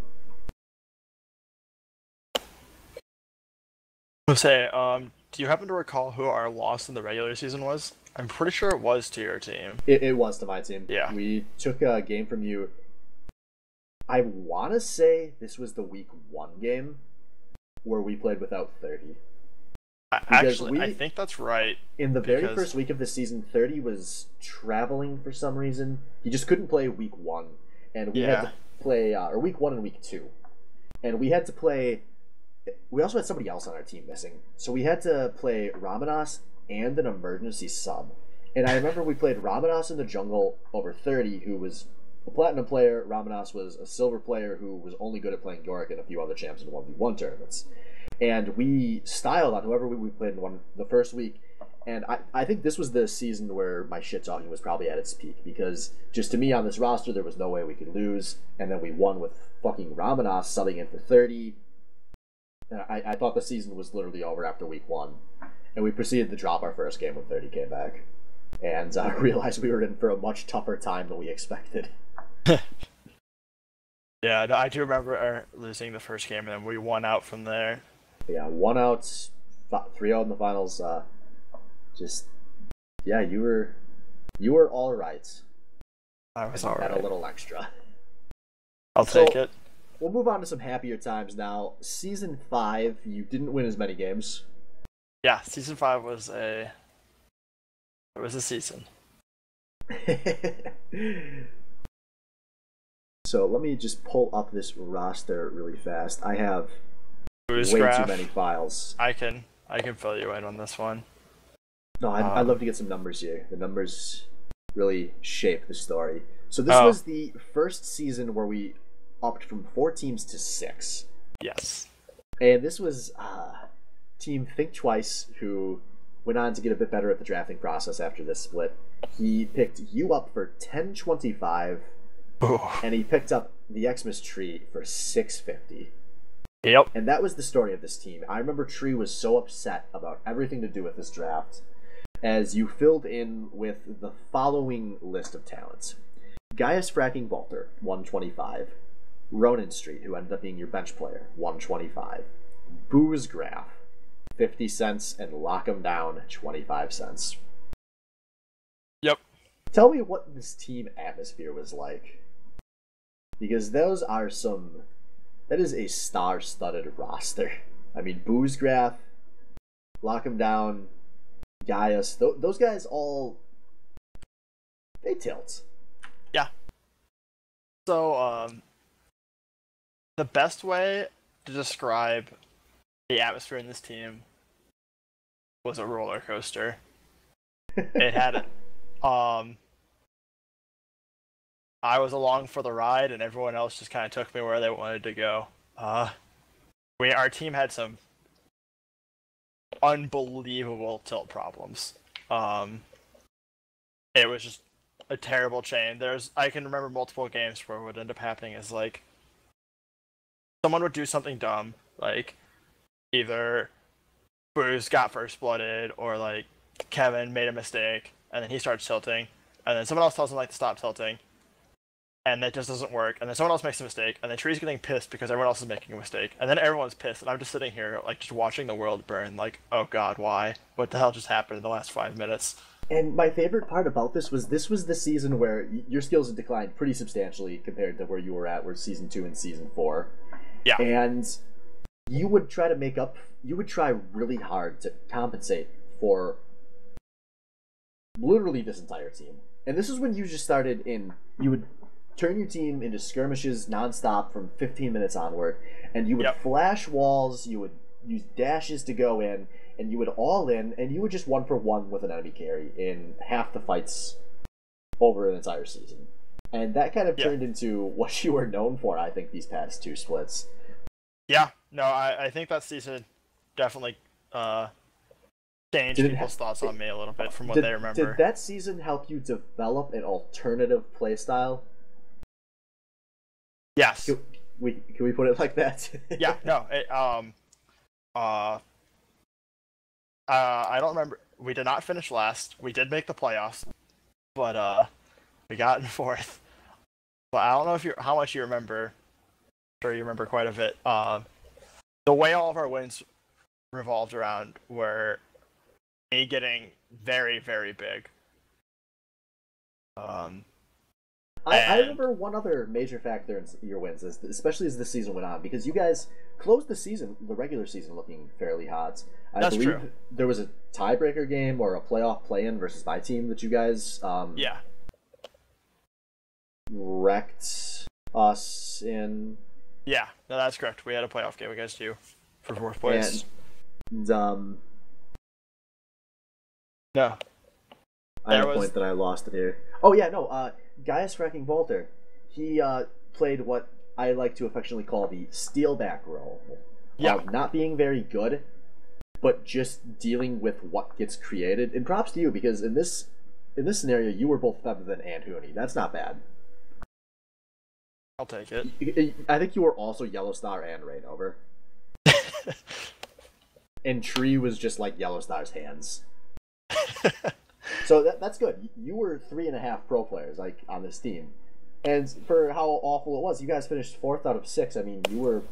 Speaker 2: I'll Say, um, do you happen to recall who our loss in the regular season was? I'm pretty sure it was to your team.
Speaker 1: It, it was to my team.
Speaker 2: Yeah.
Speaker 1: We took a game from you. I want to say this was the week one game where we played without 30.
Speaker 2: I,
Speaker 1: Because
Speaker 2: actually, I think that's right.
Speaker 1: In the very first week of the season, 30 was traveling for some reason. He just couldn't play week one. And we had to play, uh, or week one and week two. And we had to play. We also had somebody else on our team missing. So we had to play Ramanas and an emergency sub. And I remember we played Ramanas in the jungle over 30, who was a platinum player. Ramanas was a silver player who was only good at playing Yorick and a few other champs in 1v1 tournaments. And we styled on whoever we, played in one the first week. And I, I think this was the season where my shit talking was probably at its peak because just to me on this roster, there was no way we could lose. And then we won with fucking Ramanas subbing in for 30. I, I thought the season was literally over after week one. And we proceeded to drop our first game when 30 came back. And uh, realized we were in for a much tougher time than we expected.
Speaker 2: Yeah, no, I do remember uh, losing the first game, and then we won out from there.
Speaker 1: Yeah, one out, three out in the finals. Uh, just, yeah, you were, you were all right.
Speaker 2: I was
Speaker 1: And you had a little extra.
Speaker 2: I'll
Speaker 1: So-
Speaker 2: take it.
Speaker 1: We'll move on to some happier times now. Season five, you didn't win as many games.
Speaker 2: Yeah, season five was a. It was a season.
Speaker 1: So let me just pull up this roster really fast. I have way
Speaker 2: graph.
Speaker 1: too many files.
Speaker 2: I can I can fill you in on this one.
Speaker 1: No, I'd, I'd
Speaker 2: Um,
Speaker 1: love to get some numbers here. The numbers really shape the story. So this
Speaker 2: Oh.
Speaker 1: was the first season where we upped from four teams to six.
Speaker 2: Yes.
Speaker 1: And this was uh, Team Think Twice, who went on to get a bit better at the drafting process after this split. He picked you up for 1025,
Speaker 2: Ooh.
Speaker 1: and he picked up the Xmas tree for 650.
Speaker 2: Yep.
Speaker 1: And that was the story of this team. I remember Tree was so upset about everything to do with this draft, as you filled in with the following list of talents Gaius Fracking Bolter, 125. Ronan Street, who ended up being your bench player, 125. Booze Graph, 50 cents, and Lock 'em Down, 25 cents.
Speaker 2: Yep.
Speaker 1: Tell me what this team atmosphere was like. Because those are some. That is a star studded roster. I mean, Booze Graph, Lock 'em Down, Gaius, th- those guys all. They tilt. Yeah.
Speaker 2: So um the best way to describe the atmosphere in this team was a roller coaster. It had um I was along for the ride and everyone else just kind of took me where they wanted to go. Uh we our team had some unbelievable tilt problems. Um it was just a terrible chain. There's I can remember multiple games where what would end up happening is like someone would do something dumb, like either Bruce got first blooded or like Kevin made a mistake and then he starts tilting and then someone else tells him like to stop tilting and that just doesn't work and then someone else makes a mistake and then Tree's getting pissed because everyone else is making a mistake and then everyone's pissed and I'm just sitting here like just watching the world burn like oh god why what the hell just happened in the last five minutes
Speaker 1: And my favorite part about this was this was the season where your skills had declined pretty substantially compared to where you were at, where season two and season four.
Speaker 2: Yeah.
Speaker 1: And you would try to make up, you would try really hard to compensate for literally this entire team. And this is when you just started in, you would turn your team into skirmishes nonstop from 15 minutes onward, and you would
Speaker 2: Yep.
Speaker 1: flash walls, you would use dashes to go in, and you would all in, and you would just one for one with an enemy carry in half the fights over an entire season. And that kind of
Speaker 2: Yeah.
Speaker 1: turned into what you were known for, I think, these past two splits.
Speaker 2: Yeah, no, I, I think that season definitely uh, changed
Speaker 1: Did
Speaker 2: people's
Speaker 1: ha-
Speaker 2: thoughts on me a little bit from what
Speaker 1: did,
Speaker 2: they remember.
Speaker 1: did that season help you develop an alternative playstyle?
Speaker 2: yes.
Speaker 1: Can we, can we put it like that?
Speaker 2: yeah, no. It, um, uh, uh, I don't remember. We did not finish last. We did make the playoffs, but uh, we got in fourth. But I don't know if you how much you remember. I'm sure you remember quite a bit. Um, the way all of our wins revolved around were me getting very, very big. Um,
Speaker 1: I, I remember one other major factor in your wins, is especially as the season went on, because you guys closed the season, the regular season, looking fairly hot. I
Speaker 2: That's
Speaker 1: believe
Speaker 2: true.
Speaker 1: there was a tiebreaker game or a playoff play-in versus my team that you guys um,
Speaker 2: yeah,
Speaker 1: wrecked us in.
Speaker 2: yeah, no, that's correct. We had a playoff game against you for fourth place.
Speaker 1: And um,
Speaker 2: no,
Speaker 1: I have
Speaker 2: There
Speaker 1: a
Speaker 2: was-
Speaker 1: point that I lost it here. Oh yeah, no. Uh, Gaius Fracking Bolter, he uh, played what I like to affectionately call the steelback role.
Speaker 2: Yeah.
Speaker 1: of not being very good, but just dealing with what gets created. And props to you because in this in this scenario, you were both Featherman and Huni. That's not bad.
Speaker 2: I'll take it.
Speaker 1: I think you were also Yellow Star and Reignover. and Tree was just like Yellow Star's hands. So that, that's good. You were three and a half pro players like on this team, and for how awful it was, you guys finished fourth out of six. I mean, you were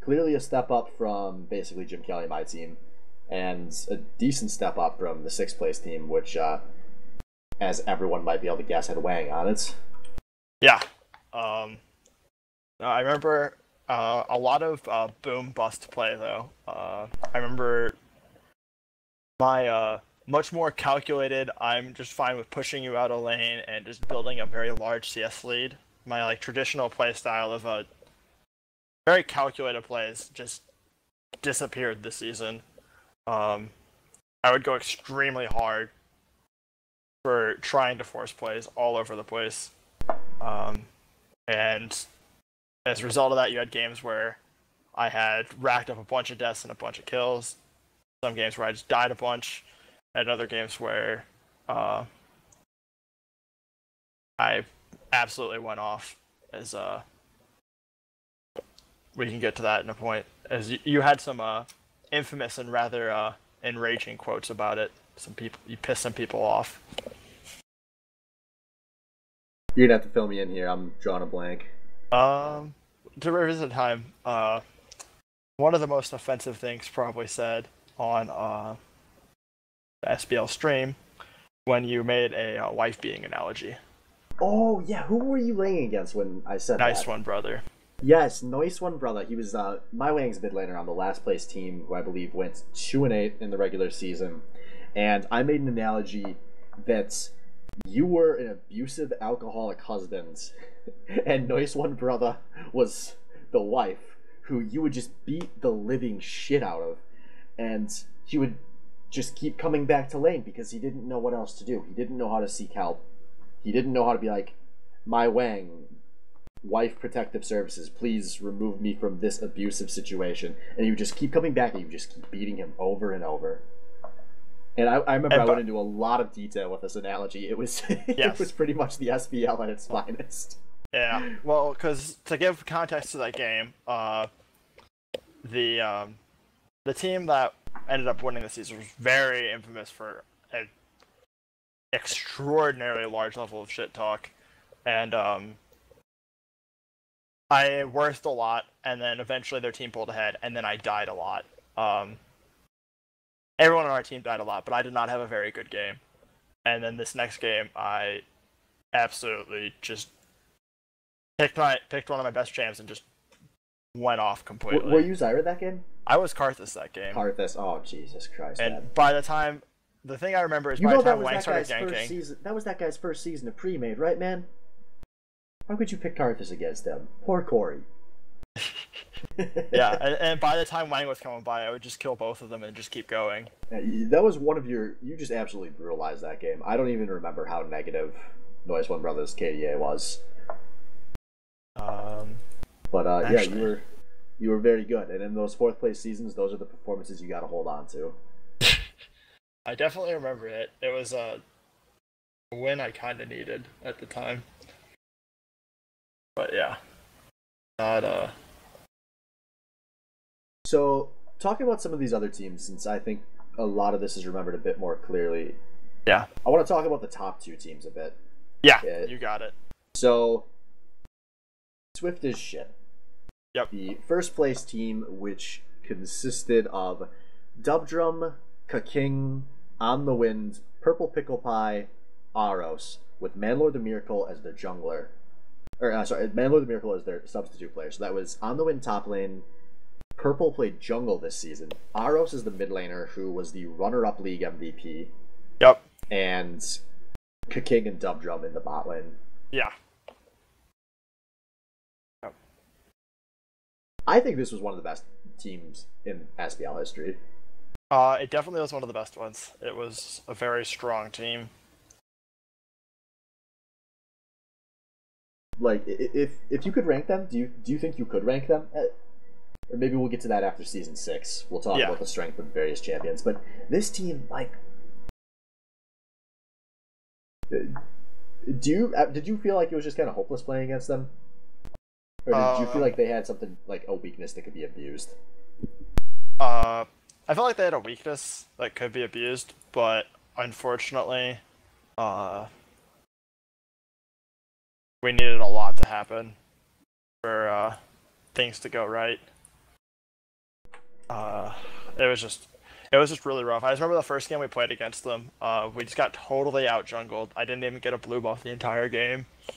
Speaker 1: clearly a step up from basically Jim Kelly, and my team, and a decent step up from the sixth place team, which, uh, as everyone might be able to guess, had Wang on it.
Speaker 2: Yeah. Um, I remember uh, a lot of uh, boom bust play though. Uh, I remember my uh, much more calculated. I'm just fine with pushing you out of lane and just building a very large CS lead. my like traditional play style of a very calculated plays just disappeared this season. Um, I would go extremely hard for trying to force plays all over the place. Um, and as a result of that, you had games where I had racked up a bunch of deaths and a bunch of kills. Some games where I just died a bunch, and other games where uh, I absolutely went off. As uh, we can get to that in a point. As you, you had some uh, infamous and rather uh, enraging quotes about it. Some people you pissed some people off.
Speaker 1: You're gonna have to fill me in here. I'm drawing a blank.
Speaker 2: Um, to revisit time, uh, one of the most offensive things probably said on uh, the SBL stream when you made a uh, wife being analogy.
Speaker 1: Oh yeah, who were you laying against when I said
Speaker 2: Nice
Speaker 1: that?
Speaker 2: one, brother.
Speaker 1: Yes, nice one, brother. He was uh, my wing's mid laner on the last place team, who I believe went two and eight in the regular season, and I made an analogy that you were an abusive alcoholic husband, and nice one, brother, was the wife who you would just beat the living shit out of, and he would just keep coming back to lane because he didn't know what else to do. He didn't know how to seek help. He didn't know how to be like, my Wang, wife protective services, please remove me from this abusive situation. And you just keep coming back and you just keep beating him over and over. And I, I remember
Speaker 2: And
Speaker 1: I went into a lot of detail with this analogy. It was it was pretty much the SBL at its finest.
Speaker 2: Yeah, well, because to give context to that game, uh, the um, the team that ended up winning the season was very infamous for an extraordinarily large level of shit talk, and um, I worthed a lot, and then eventually their team pulled ahead, and then I died a lot. Um, everyone on our team died a lot, but I did not have a very good game. And then this next game, I absolutely just picked my picked one of my best champs and just went off completely.
Speaker 1: W- were you Zyra that game?
Speaker 2: I was Karthus that game,
Speaker 1: Karthus. Oh Jesus Christ! man.
Speaker 2: and by the time the thing I remember is
Speaker 1: You
Speaker 2: by
Speaker 1: know
Speaker 2: the
Speaker 1: that
Speaker 2: time
Speaker 1: was
Speaker 2: Wang
Speaker 1: that
Speaker 2: started
Speaker 1: guy's first
Speaker 2: ganking.
Speaker 1: season. That was that guy's first season of pre-made, right, man? How could you pick Karthus against them? Poor Corey.
Speaker 2: yeah, and, and by the time Wang was coming by, I would just kill both of them and just keep going.
Speaker 1: That was one of your. You just absolutely brutalized that game. I don't even remember how negative Nice One Brothers KDA was,
Speaker 2: Um,
Speaker 1: but uh, yeah, you were you were very good. And in those fourth place seasons, those are the performances you got to hold on to.
Speaker 2: I definitely remember it. It was a win I kind of needed at the time. But yeah, not uh.
Speaker 1: So, talking about some of these other teams, since I think a lot of this is remembered a bit more clearly,
Speaker 2: Yeah,
Speaker 1: I want to talk about the top two teams a bit.
Speaker 2: yeah, you got it.
Speaker 1: So, Swift is shit.
Speaker 2: Yep.
Speaker 1: The first place team, which consisted of Dubdrum, Kaking, On the Wind, Purple Pickle Pie, Aros, with Manlord the Miracle as their jungler. Or, uh, sorry, Manlord the Miracle as their substitute player. So that was On the Wind top lane. Purple played jungle this season. Aros is the mid laner who was the runner up league MVP.
Speaker 2: Yep.
Speaker 1: And Kaking and Dubdrum in the bot lane.
Speaker 2: Yeah.
Speaker 1: I think this was one of the best teams in SBL history.
Speaker 2: Uh, it definitely was one of the best ones. It was a very strong team.
Speaker 1: Like, if if you could rank them, do you do you think you could rank them? Uh, Or maybe we'll get to that after season six. We'll talk
Speaker 2: Yeah.
Speaker 1: about the strength of various champions. But this team, like, uh, do you uh, did you feel like it was just kind of hopeless playing against them, or did you feel
Speaker 2: Um,
Speaker 1: like they had something like a weakness that could be abused?
Speaker 2: Uh, I felt like they had a weakness that could be abused, but unfortunately, uh, we needed a lot to happen for uh, things to go right. Uh, it was just, it was just really rough. I just remember the first game we played against them. Uh, we just got totally out jungled. I didn't even get a blue buff the entire game. It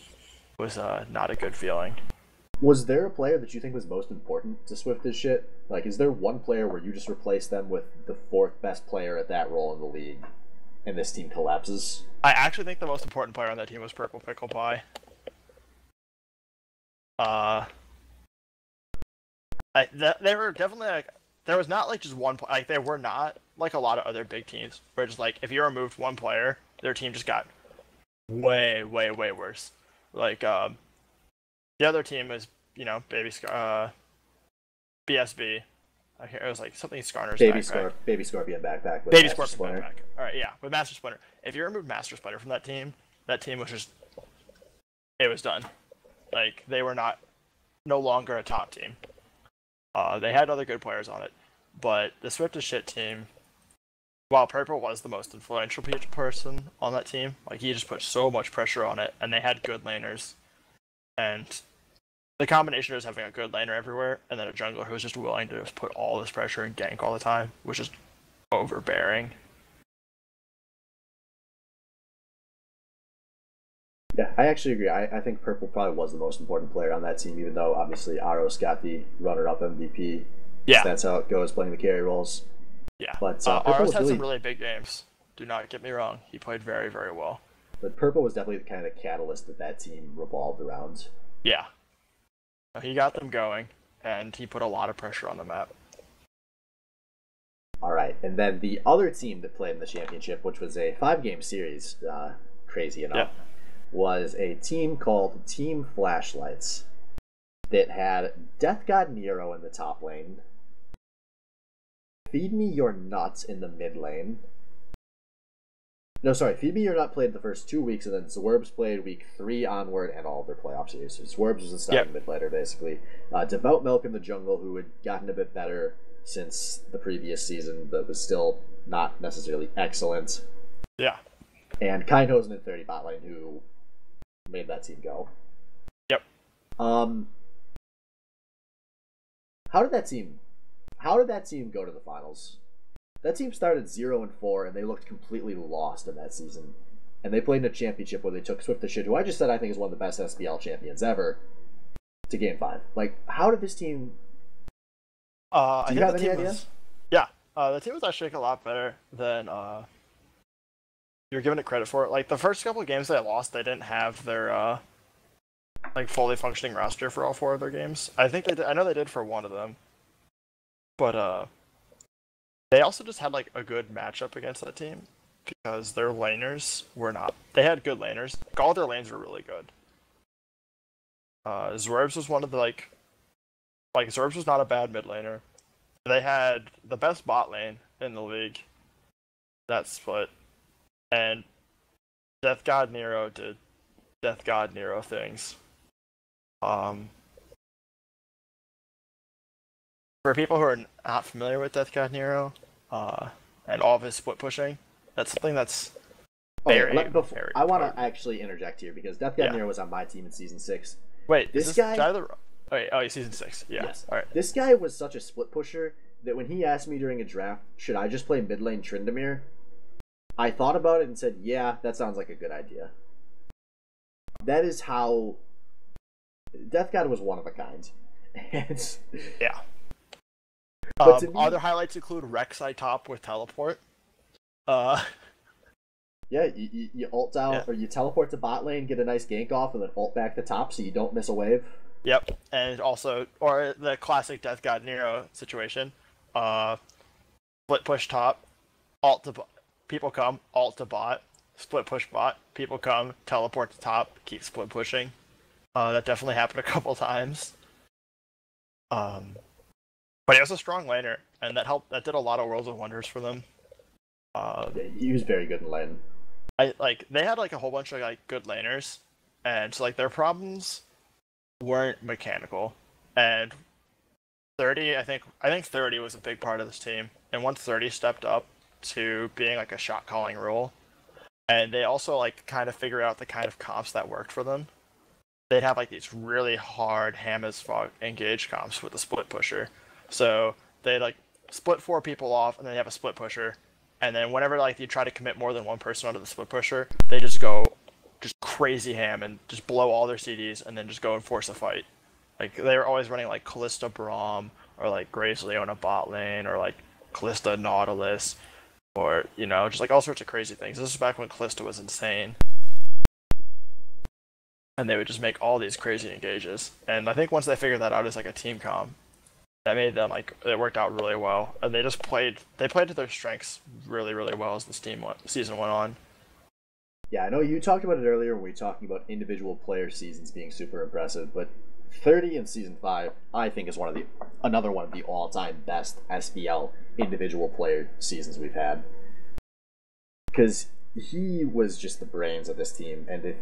Speaker 2: was uh, not a good feeling.
Speaker 1: Was there a player that you think was most important to Swift as shit? Like, is there one player where you just replace them with the fourth best player at that role in the league, and this team collapses?
Speaker 2: I actually think the most important player on that team was Purple Pickle Pie. Uh, I, th- they were definitely like there was not like just one like there were not like a lot of other big teams where just like if you removed one player, their team just got way way way worse. Like um, the other team was you know baby uh, BSB. I hear it was like something Skarner's
Speaker 1: Baby
Speaker 2: backpack.
Speaker 1: Scorp- Baby Scorpion backpack. With
Speaker 2: Baby
Speaker 1: Master
Speaker 2: Scorpion
Speaker 1: Splinter.
Speaker 2: backpack. All right, yeah, with Master Splinter. If you remove Master Splinter from that team, that team was just it was done. Like they were not no longer a top team. Uh, they had other good players on it, but the Swift is shit team. While Purple was the most influential person on that team, like he just put so much pressure on it, and they had good laners, and the combination of having a good laner everywhere, and then a jungler who was just willing to just put all this pressure and gank all the time, was just overbearing.
Speaker 1: Yeah, I actually agree. I, I think Purple probably was the most important player on that team, even though obviously Aros got the runner-up MVP.
Speaker 2: Yeah,
Speaker 1: That's how it goes, playing the carry roles.
Speaker 2: yeah.
Speaker 1: But uh,
Speaker 2: Uh,
Speaker 1: Purple
Speaker 2: Aros had
Speaker 1: really,
Speaker 2: some really big games. Do not get me wrong; he played very, very well.
Speaker 1: but Purple was definitely the kind of the catalyst that that team revolved around.
Speaker 2: Yeah, he got them going, and he put a lot of pressure on the map.
Speaker 1: All right, and then the other team that played in the championship, which was a five-game series, uh, crazy enough,
Speaker 2: Yeah.
Speaker 1: Was a team called Team Flashlights that had Death God Nero in the top lane, Feed Me Your Nuts in the mid lane. No, sorry, Feed Me Your Nut played the first two weeks, and then Zwerbs played week three onward and all of their playoff series. So Zwerbs was the starting mid laner, basically. Uh, Devout Milk in the jungle, who had gotten a bit better since the previous season, but was still not necessarily excellent.
Speaker 2: Yeah,
Speaker 1: And Kindhosen in 30 bot lane, who made that team go.
Speaker 2: Yep.
Speaker 1: Um, how did that team? How did that team go to the finals? That team started zero and four, and they looked completely lost in that season. And they played in a championship where they took Swift the Shit, who I just said I think is one of the best SBL champions ever, to Game Five. Like, how did this team?
Speaker 2: uh,
Speaker 1: Do you
Speaker 2: think
Speaker 1: have
Speaker 2: the
Speaker 1: any
Speaker 2: team
Speaker 1: idea?
Speaker 2: was. Yeah, uh, the team was actually a lot better than uh, you were giving it credit for. It. Like the first couple of games they lost, they didn't have their uh, like fully functioning roster for all four of their games. I think they did. I know they did for one of them, but uh, they also just had like a good matchup against that team because their laners were not. They had good laners. Like, all their lanes were really good. Uh, Zwerbs was one of the like, like Zwerbs was not a bad mid laner. They had the best bot lane in the league. That split, and Death God Nero did Death God Nero things. Um, for people who are not familiar with Death God Nero, uh, and all of his split pushing, that's something that's
Speaker 1: Okay,
Speaker 2: Very,
Speaker 1: before-
Speaker 2: very
Speaker 1: I want to actually interject here because Death God
Speaker 2: Yeah.
Speaker 1: Nero was on my team in season six.
Speaker 2: wait.
Speaker 1: This
Speaker 2: is this
Speaker 1: guy-
Speaker 2: Tyler? Oh, wait, oh, season six. Yeah.
Speaker 1: Yes.
Speaker 2: All right.
Speaker 1: This guy was such a split pusher that when he asked me during a draft, should I just play mid lane Tryndamere? I thought about it and said, yeah, that sounds like a good idea. That is how Death God was one of a kind.
Speaker 2: Yeah. Um,
Speaker 1: me-
Speaker 2: other highlights include Rek'Sai top with teleport. Uh,
Speaker 1: yeah, you, you, you ult down
Speaker 2: Yeah.
Speaker 1: or you teleport to bot lane, get a nice gank off, and then ult back to top so you don't miss a wave.
Speaker 2: yep. And also, or the classic Death God Nero situation. Uh, split push top, ult to people come, ult to bot, split push bot, people come, teleport to top, keep split pushing. Uh, that definitely happened a couple times. Um, but he was a strong laner, and that helped. That did a lot of worlds of wonders for them. Uh,
Speaker 1: He was very good in lane.
Speaker 2: I like they had like a whole bunch of like good laners, and so like their problems weren't mechanical. And thirty, I think, I think thirty was a big part of this team. And once thirty stepped up to being like a shot calling role, and they also like kind of figure out the kind of comps that worked for them. They'd have like these really hard ham as fuck engage comps with the split pusher. So they'd like split four people off, and then they have a split pusher, and then whenever like you try to commit more than one person onto the split pusher, they just go just crazy ham and just blow all their CDs and then just go and force a fight. Like they were always running like Kalista Braum or like Grace Leona bot lane or like Kalista Nautilus or you know just like all sorts of crazy things. This is back when Kalista was insane. and they would just make all these crazy engages. And I think once they figured that out as like a team comp, that made them like it worked out really well, and they just played they played to their strengths really really well as the team went, season went on.
Speaker 1: Yeah, I know you talked about it earlier when we were talking about individual player seasons being super impressive, but 30 in season 5 I think is one of the another one of the all-time best SBL individual player seasons we've had. Cuz he was just the brains of this team and if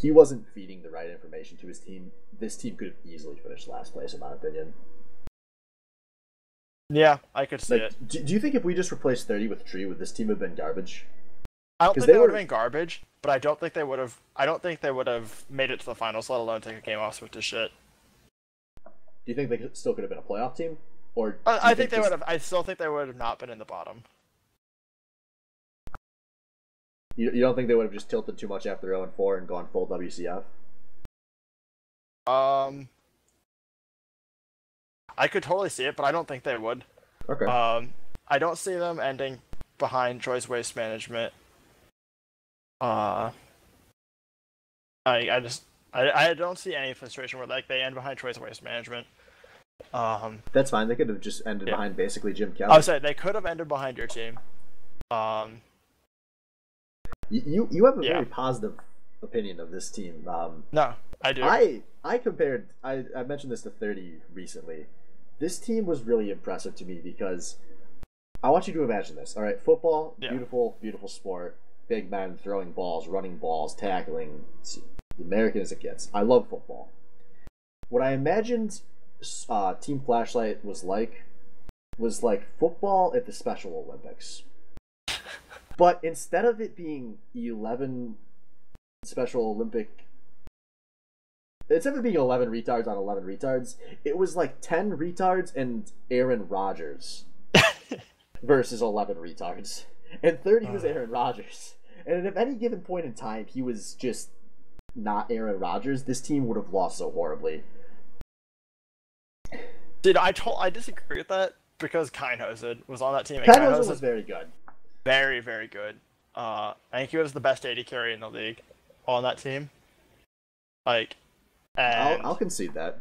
Speaker 1: he wasn't feeding the right information to his team, this team could have easily finished last place in my opinion.
Speaker 2: Yeah, I could see
Speaker 1: Like,
Speaker 2: it.
Speaker 1: do, do you think if we just replaced 30 with Tree, would this team have been garbage?
Speaker 2: I don't think they,
Speaker 1: they
Speaker 2: would have been garbage, but I don't think they would have. I don't think they would have made it to the finals, let alone take a game off with this shit.
Speaker 1: Do you think they could- still could have been a playoff team? Or
Speaker 2: I, I think they
Speaker 1: this-
Speaker 2: would have. I still think they would have not been in the bottom.
Speaker 1: You, you don't think they would have just tilted too much after 0 and 4 and gone full WCF?
Speaker 2: Um, I could totally see it, but I don't think they would.
Speaker 1: Okay.
Speaker 2: Um, I don't see them ending behind Choice Waste Management. Uh, I I just I, I don't see any frustration where like they end behind Choice Waste Management. Um,
Speaker 1: That's fine. They could have just ended
Speaker 2: Yeah.
Speaker 1: behind basically Jim Kelly.
Speaker 2: I would say they could have ended behind your team. Um,
Speaker 1: You, you you have a
Speaker 2: Yeah.
Speaker 1: very positive opinion of this team. Um,
Speaker 2: no, I do.
Speaker 1: I I compared. I, I mentioned this to thirty recently. This team was really impressive to me because I want you to imagine this. All right, football,
Speaker 2: Yeah.
Speaker 1: beautiful, beautiful sport. Big men throwing balls, running balls, tackling. It's American as it gets. I love football. What I imagined uh, Team Flashlight was like was like football at the Special Olympics. But instead of it being 11 Special Olympic. Instead of it being 11 retards on 11 retards, it was like 10 retards and Aaron Rodgers versus 11 retards. And 30 was Aaron Rodgers. And at any given point in time, he was just not Aaron Rodgers. This team would have lost so horribly.
Speaker 2: Did I told I disagree with that because Keinhosen was on that team.
Speaker 1: Keinhosen was very good.
Speaker 2: very, very good. Uh, I think he was the best AD carry in the league on that team. Like, and
Speaker 1: I'll, I'll concede that.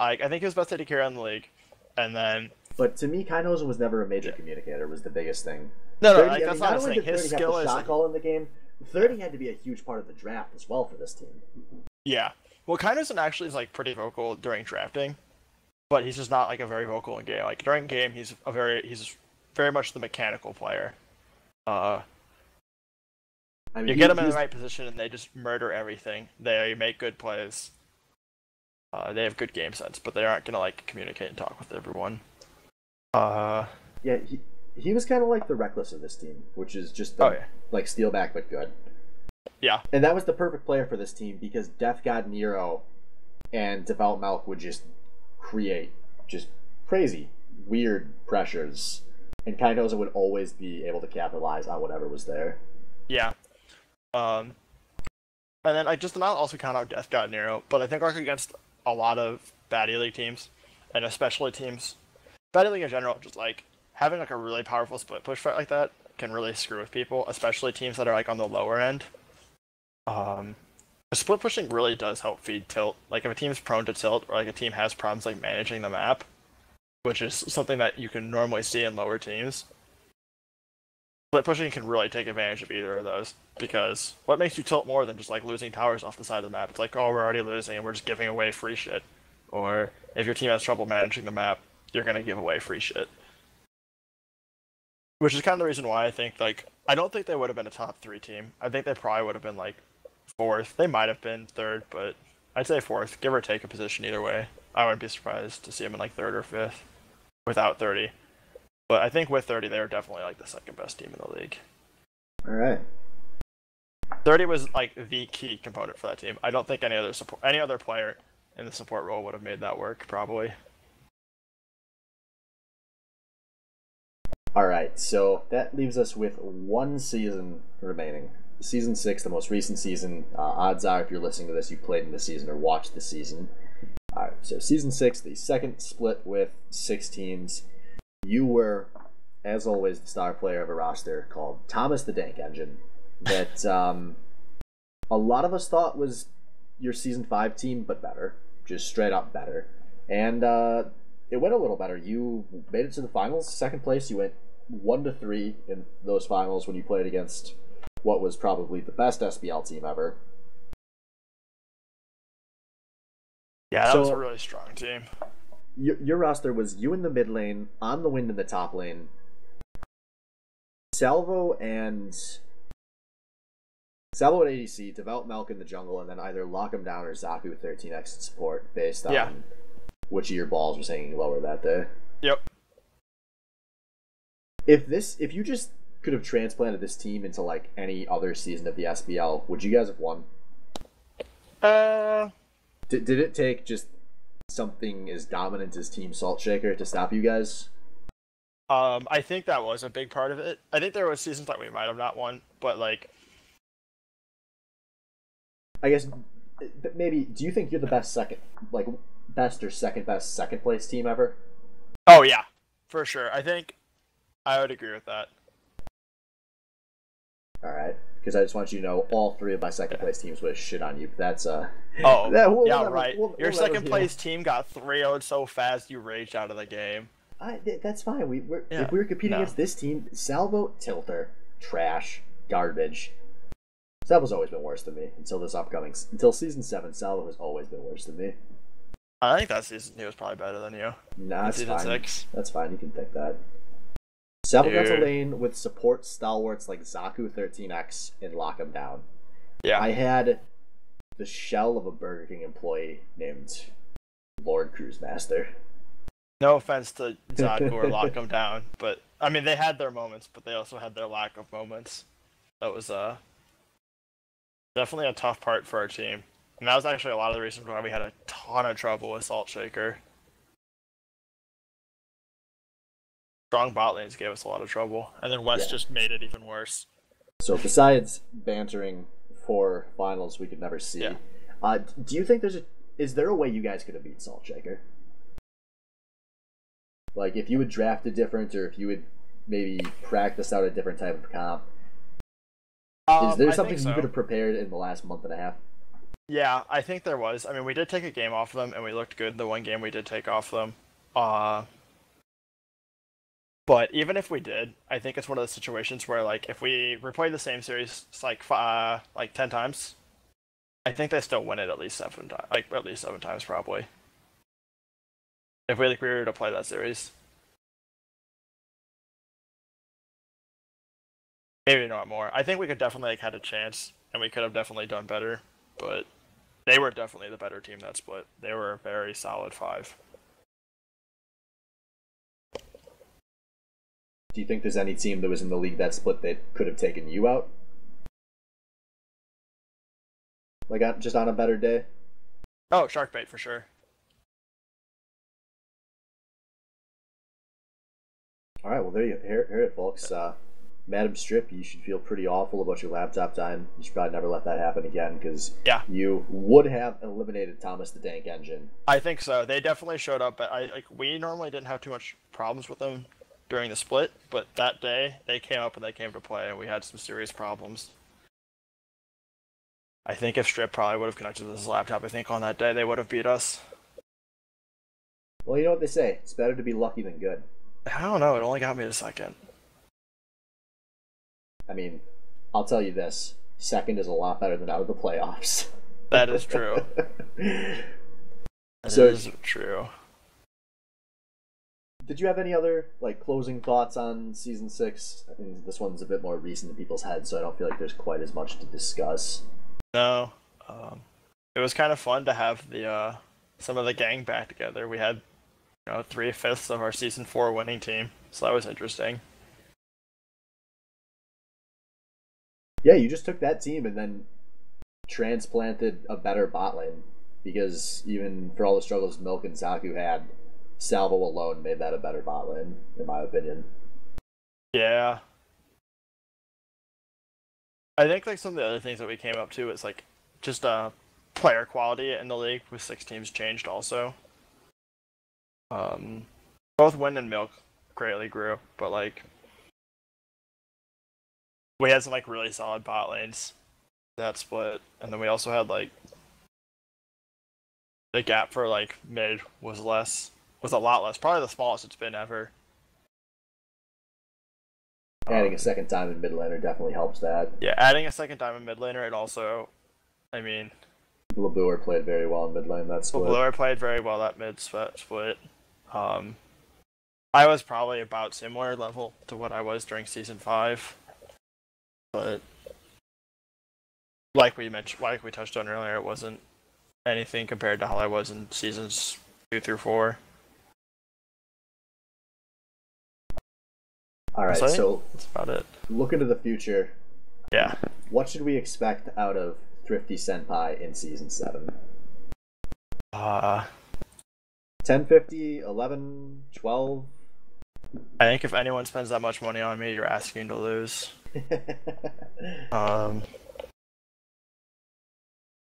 Speaker 2: like I think he was best AD carry in the league. And then
Speaker 1: But to me, Keinhosen was never a major communicator. Was the biggest thing.
Speaker 2: no, no,
Speaker 1: 30,
Speaker 2: like,
Speaker 1: I mean,
Speaker 2: not,
Speaker 1: not only
Speaker 2: thing.
Speaker 1: did
Speaker 2: His
Speaker 1: 30 have
Speaker 2: skill is
Speaker 1: shot call in the game. 30 had to be a huge part of the draft as well for this team.
Speaker 2: yeah. Well, Keinhosen actually is like pretty vocal during drafting, but he's just not like a very vocal in game. Like during game, he's a very he's very much the mechanical player. Uh,
Speaker 1: I mean,
Speaker 2: You get them in the right position, and they just murder everything. They make good plays. Uh, they have good game sense, but they aren't gonna like communicate and talk with everyone. Uh,
Speaker 1: Yeah, he, he was kind of like the Rekkles of this team, which is just the,
Speaker 2: Oh, yeah.
Speaker 1: like Steelback but good.
Speaker 2: yeah,
Speaker 1: And that was the perfect player for this team because Death God Nero and Devout Milk would just create just crazy, weird pressures. And Kaidoza would always be able to capitalize on whatever was there.
Speaker 2: yeah. Um, and then I just not also count out Death God Nero, but I think like against a lot of Baddy League teams, and especially teams, Baddy League in general, just like having like a really powerful split push fight like that can really screw with people, especially teams that are like on the lower end. Um, split pushing really does help feed tilt. Like if a team's prone to tilt, or like a team has problems like managing the map, which is something that you can normally see in lower teams. Split pushing can really take advantage of either of those because what makes you tilt more than just like losing towers off the side of the map? It's like, oh, we're already losing and we're just giving away free shit. Or if your team has trouble managing the map, you're gonna give away free shit. Which is kind of the reason why I think like I don't think they would have been a top three team. I think they probably would have been like fourth. They might have been third, but I'd say fourth, give or take a position either way. I wouldn't be surprised to see them in like third or fifth without thirty. But I think with thirty, they were definitely like the second best team in the league.
Speaker 1: All right.
Speaker 2: 30 was like the key component for that team. I don't think any other support any other player in the support role would have made that work probably.
Speaker 1: All right, so that leaves us with one season remaining. Season six, the most recent season. Uh, odds are, if you're listening to this, you played in the season or watched the season. All right, so season six, the second split with six teams. You were, as always, the star player of a roster called Thomas the Dank Engine. That um, a lot of us thought was your season five team, but better, just straight up better. And uh, it went a little better. You made it to the finals, second place. You went one to three in those finals when you played against what was probably the best SBL team ever.
Speaker 2: Yeah, that
Speaker 1: So-
Speaker 2: was a really strong team.
Speaker 1: Your, your roster was you in the mid lane, on the wind in the top lane, Salvo and Salvo at ADC, develop Melk in the jungle, and then either Lock 'em Down or Zaku 13x in support based on
Speaker 2: Yeah.
Speaker 1: which of your balls was hanging lower that day.
Speaker 2: Yep.
Speaker 1: If this, if you just could have transplanted this team into like any other season of the SBL, would you guys have won?
Speaker 2: Uh,
Speaker 1: Did, did it take just something as dominant as Team Salt Shaker to stop you guys?
Speaker 2: um, I think that was a big part of it. I think there was seasons that we might have not won, but like,
Speaker 1: I guess maybe. Do you think you're the best second, like best or second best second place team ever?
Speaker 2: oh yeah, for sure. I think I would agree with that.
Speaker 1: All right, because I just want you to know all three of my second place teams would shit on you. But that's uh.
Speaker 2: Oh,
Speaker 1: that- we'll
Speaker 2: yeah,
Speaker 1: never-
Speaker 2: right.
Speaker 1: we'll-
Speaker 2: Your
Speaker 1: we'll
Speaker 2: second place team got 3 0 so fast you raged out of the game.
Speaker 1: I, th- that's fine. We we're,
Speaker 2: Yeah,
Speaker 1: if we were competing
Speaker 2: no.
Speaker 1: against this team, Salvo Tilter, trash, garbage. Salvo's always been worse than me until this upcoming until season seven. Salvo has always been worse than me.
Speaker 2: I think that season he was probably better than you.
Speaker 1: Nah, that's fine.
Speaker 2: six.
Speaker 1: That's fine. You can think that. To
Speaker 2: Dude.
Speaker 1: lane with support stalwarts like Zaku 13x and Lock 'em Down.
Speaker 2: Yeah.
Speaker 1: I had the shell of a Burger King employee named Lord Cruise Master.
Speaker 2: No offense to Zaku or Lock 'em down, but I mean they had their moments, but they also had their lack of moments. That was uh definitely a tough part for our team. And that was actually a lot of the reasons why we had a ton of trouble with Salt Shaker. Strong bot lanes gave us a lot of trouble, and then West
Speaker 1: Yeah.
Speaker 2: just made it even worse.
Speaker 1: So besides bantering for finals we could never see,
Speaker 2: Yeah.
Speaker 1: uh, do you think there's a is there a way you guys could have beat Salt Shaker? Like if you would draft a different, or if you would maybe practice out a different type of comp. Is
Speaker 2: Um,
Speaker 1: there
Speaker 2: I
Speaker 1: something
Speaker 2: think
Speaker 1: you could have prepared in the last month and a half?
Speaker 2: Yeah, I think there was. I mean, we did take a game off them, and we looked good the one game we did take off them. Uh, but even if we did, I think it's one of those situations where, like, if we replay the same series like uh, like ten times, I think they still win it at least seven times, like at least seven times probably. If we like we were to play that series, maybe not more. I think we could definitely like had a chance, and we could have definitely done better but they were definitely the better team that split. They were a very solid five.
Speaker 1: Do you think there's any team that was in the league that split that could have taken you out? Like on- just on a better day?
Speaker 2: Oh, shark Sharkbait for sure.
Speaker 1: All right, well there you hear, hear it, folks. Uh, Madam Strip, you should feel pretty awful about your laptop time. You should probably never let that happen again because
Speaker 2: Yeah.
Speaker 1: you would have eliminated Thomas the Dank Engine.
Speaker 2: I think so. They definitely showed up, but I like we normally didn't have too much problems with them during the split, but that day they came up and they came to play, and we had some serious problems. I think if Strip probably would have connected to his laptop, I think on that day they would have beat us.
Speaker 1: Well, you know what they say: it's better to be lucky than good.
Speaker 2: I don't know. It only got me a second.
Speaker 1: I mean, I'll tell you this: second is a lot better than out of the playoffs.
Speaker 2: That is true. That
Speaker 1: So-
Speaker 2: is true.
Speaker 1: Did you have any other like closing thoughts on season six? I mean, this one's a bit more recent in people's heads, so I don't feel like there's quite as much to discuss.
Speaker 2: No. Um, it was kind of fun to have the uh, some of the gang back together. We had you know three fifths of our season four winning team, so that was interesting.
Speaker 1: Yeah, you just took that team and then transplanted a better bot lane because even for all the struggles Milk and Zaku had, Salvo alone made that a better bot lane, in my opinion.
Speaker 2: Yeah. I think like some of the other things that we came up to is like just uh player quality in the league with six teams changed also. Um both Wind and Milk greatly grew, but like we had some like really solid bot lanes that split and then we also had like the gap for like mid was less, was a lot less. Probably the smallest it's been ever.
Speaker 1: Adding a second diamond mid laner definitely helps that.
Speaker 2: Yeah, adding a second diamond mid laner, it also, I mean,
Speaker 1: Labuer played very well in mid lane. That split.
Speaker 2: Blur played very well that mid sp- split. Um, I was probably about similar level to what I was during season five, but like we mentioned, like we touched on earlier, it wasn't anything compared to how I was in seasons two through four.
Speaker 1: All right,
Speaker 2: So that's about it.
Speaker 1: look into the future.
Speaker 2: Yeah.
Speaker 1: What should we expect out of Thrifty Senpai in season seven?
Speaker 2: Uh,
Speaker 1: 1050, 11, 12?
Speaker 2: I think if anyone spends that much money on me, you're asking to lose. Um,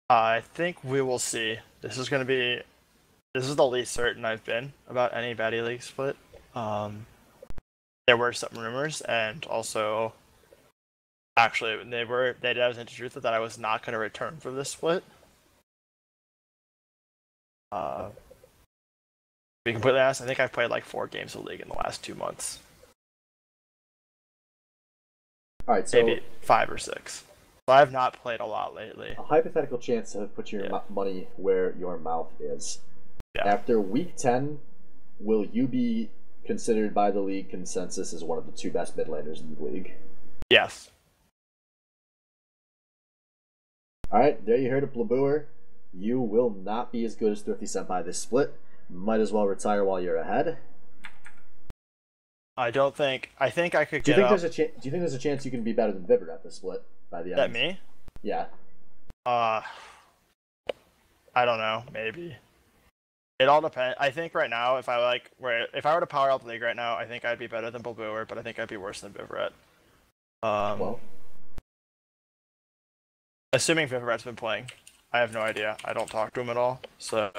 Speaker 2: I think we will see. This is going to be. This is the least certain I've been about any Baddy League split. Um, there were some rumors, and also, actually, they were they did have into truth that I was not going to return for this split. Uh, to be completely honest, I think I've played like four games of League in the last two months,
Speaker 1: All right, so
Speaker 2: maybe five or six. So I have not played a lot lately.
Speaker 1: a hypothetical chance to put your
Speaker 2: Yeah.
Speaker 1: money where your mouth is.
Speaker 2: Yeah.
Speaker 1: After week 10, will you be considered by the league consensus as one of the two best mid laners in the league?
Speaker 2: Yes.
Speaker 1: All right, there you heard it, Blabuer. You will not be as good as Thrifty Senpai this split. Might as well retire while you're ahead.
Speaker 2: I don't think. I think I could
Speaker 1: Do you
Speaker 2: get
Speaker 1: think
Speaker 2: up.
Speaker 1: there's a cha- Do you think there's a chance you can be better than Vivert at the split by the end?
Speaker 2: That me?
Speaker 1: Yeah.
Speaker 2: Uh, I don't know. Maybe. It all depends. I think right now, if I like, where if I were to power up the league right now, I think I'd be better than Bulbuer, but I think I'd be worse than Vivaret. Um,
Speaker 1: Well,
Speaker 2: assuming Vivaret's been playing, I have no idea. I don't talk to him at all. So,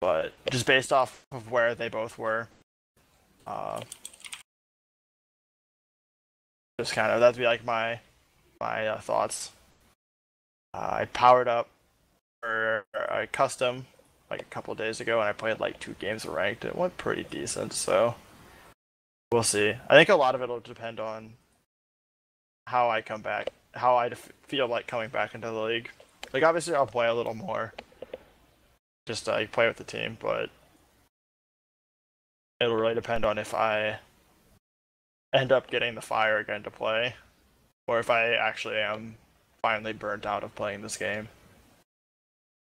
Speaker 2: but just based off of where they both were, uh, just kind of that'd be like my my uh, thoughts. Uh, I powered up for a custom like a couple days ago, and I played like two games of ranked. It went pretty decent, so we'll see. I think a lot of it will depend on how I come back, how I def- feel like coming back into the league. Like obviously, I'll play a little more, just to like, play with the team, but it'll really depend on if I end up getting the fire again to play, or if I actually am finally burnt out of playing this game.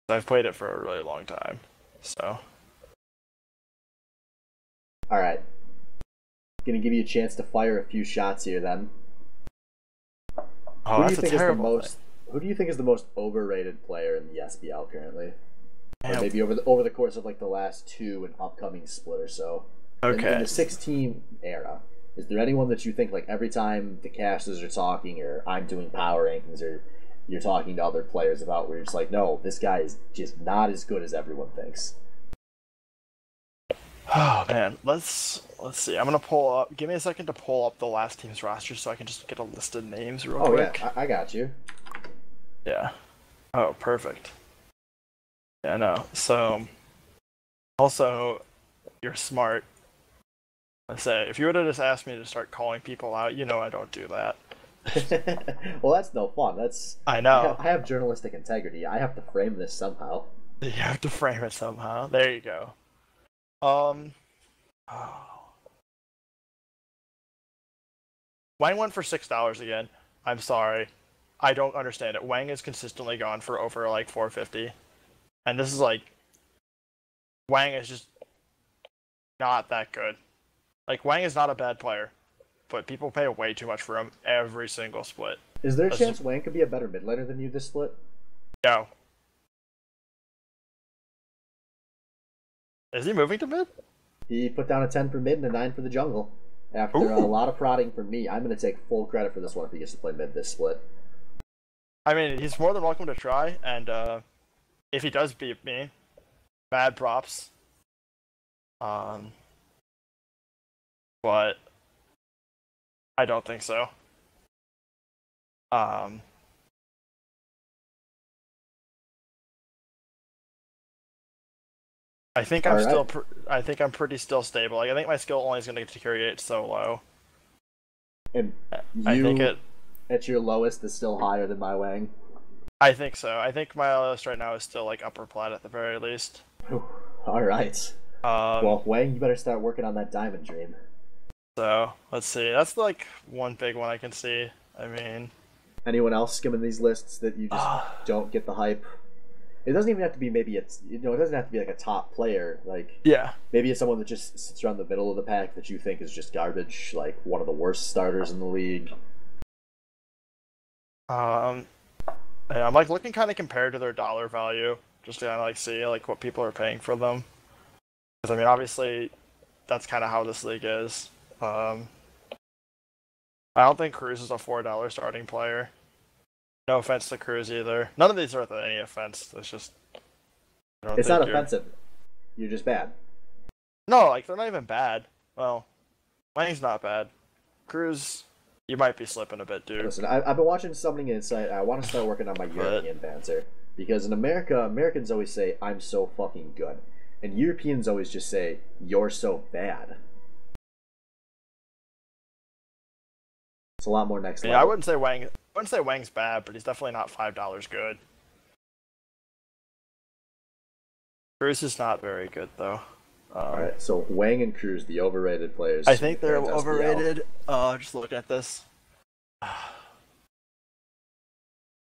Speaker 2: I've played it for a really long time, so
Speaker 1: all right. Gonna give you a chance to fire a few shots here then.
Speaker 2: oh,
Speaker 1: who do you think is the most? Who do you think is the most overrated player in the SBL currently? Or maybe over the over the course of like the last two and upcoming split or so. In- In, the six team era, is there anyone that you think like every time the casters are talking or I'm doing power rankings or you're talking to other players about where you're just like, no, this guy is just not as good as everyone thinks.
Speaker 2: Oh man, let's let's see. I'm gonna pull up. Give me a second to pull up the last team's roster so I can just get a list of names real
Speaker 1: Oh
Speaker 2: quick.
Speaker 1: yeah, I, I got you.
Speaker 2: Yeah. Oh, perfect. Yeah, no. So, also, you're smart. I say, if you would have just asked me to start calling people out, you know I don't do that.
Speaker 1: well, that's no fun. That's
Speaker 2: I
Speaker 1: I
Speaker 2: know.
Speaker 1: have, I have journalistic integrity. I have to frame this somehow.
Speaker 2: You have to frame it somehow. There you go. Um. Oh. Wang went for six dollars again. I'm sorry. I don't understand it. Wang is consistently gone for over like 450, and this is like Wang is just not that good. Like Wang is not a bad player, but people pay way too much for him every single split.
Speaker 1: Is there a
Speaker 2: That's-
Speaker 1: chance Wayne could be a better mid laner than you this split?
Speaker 2: No. Is he moving to mid?
Speaker 1: He put down a 10 for mid and a 9 for the jungle. After a lot of prodding from me, I'm going to take full credit for this one if he gets to play mid this split.
Speaker 2: I mean, he's more than welcome to try, and uh, if he does beat me, bad props. Um, but I don't think so. Um, I think I'm
Speaker 1: right.
Speaker 2: still. Pr- I think I'm pretty still stable. Like I think my skill only is going to get to deteriorate so low.
Speaker 1: And
Speaker 2: I
Speaker 1: you
Speaker 2: think it.
Speaker 1: at your lowest is still higher than my Wang.
Speaker 2: I think so. I think my lowest right now is still like upper plat at the very least.
Speaker 1: All right.
Speaker 2: Um,
Speaker 1: well, Wang, you better start working on that diamond dream.
Speaker 2: So let's see. That's like one big one I can see. I mean,
Speaker 1: Anyone else skimming these lists that you just
Speaker 2: Ah.
Speaker 1: don't get the hype? It doesn't even have to be maybe it's you know it doesn't have to be like a top player like
Speaker 2: yeah.
Speaker 1: maybe it's someone that just sits around the middle of the pack that you think is just garbage like one of the worst starters in the league.
Speaker 2: Um, yeah, I'm like looking kind of compared to their dollar value, just to kind of like see like what people are paying for them. Because I mean, obviously, that's kind of how this league is. Um, I don't think Cruz is a four dollar starting player. No offense to Cruz either. None of these are any offense. It's just.
Speaker 1: It's not
Speaker 2: you're-
Speaker 1: offensive. You're just bad.
Speaker 2: No, like they're not even bad. Well, Wang's not bad. Cruz, you might be slipping a bit, dude.
Speaker 1: Listen, I, I've been watching Summoning Insight. I want to start working on my European banter because in America, Americans always say I'm so fucking good, and Europeans always just say you're so bad. It's a lot more next
Speaker 2: Yeah,
Speaker 1: level.
Speaker 2: I wouldn't say Wang. I wouldn't say Wang's bad, but he's definitely not five dollars good. Cruz is not very good though. Um,
Speaker 1: All right, so Wang and Cruz, the overrated players.
Speaker 2: I think they're
Speaker 1: compared to SPL.
Speaker 2: overrated. Uh, just looking at this.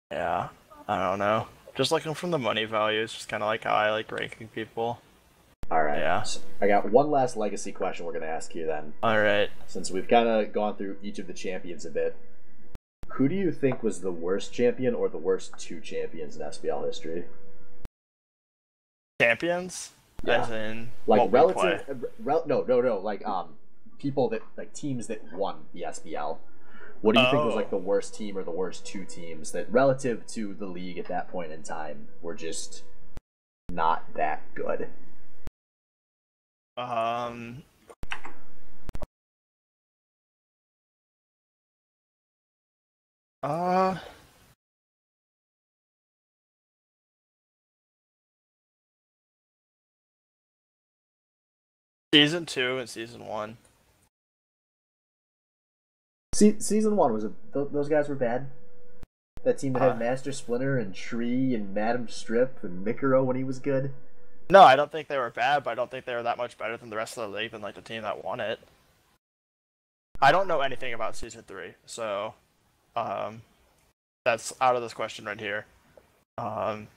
Speaker 2: yeah, I don't know. Just looking from the money value, it's just kind of like how I like ranking people.
Speaker 1: All right.
Speaker 2: Yeah.
Speaker 1: so I got one last legacy question we're gonna ask you then,
Speaker 2: All right.
Speaker 1: since we've kind of gone through each of the champions a bit. Who do you think was the worst champion or the worst two champions in SBL history?
Speaker 2: Champions,
Speaker 1: Yeah.
Speaker 2: as in
Speaker 1: like relative uh, rel- no no no like um people that like teams that won the SBL. what do you think was
Speaker 2: Oh.
Speaker 1: like the worst team or the worst two teams that relative to the league at that point in time were just not that good
Speaker 2: Um. Uh. Season two and season one.
Speaker 1: Se- season one was a, th- those guys were bad that team that
Speaker 2: Uh.
Speaker 1: had Master Splinter and Tree and Madam Strip and Mikaro when he was good
Speaker 2: No, I don't think they were bad, but I don't think they were that much better than the rest of the league than like the team that won it. I don't know anything about season three, so um, that's out of this question right here. Um,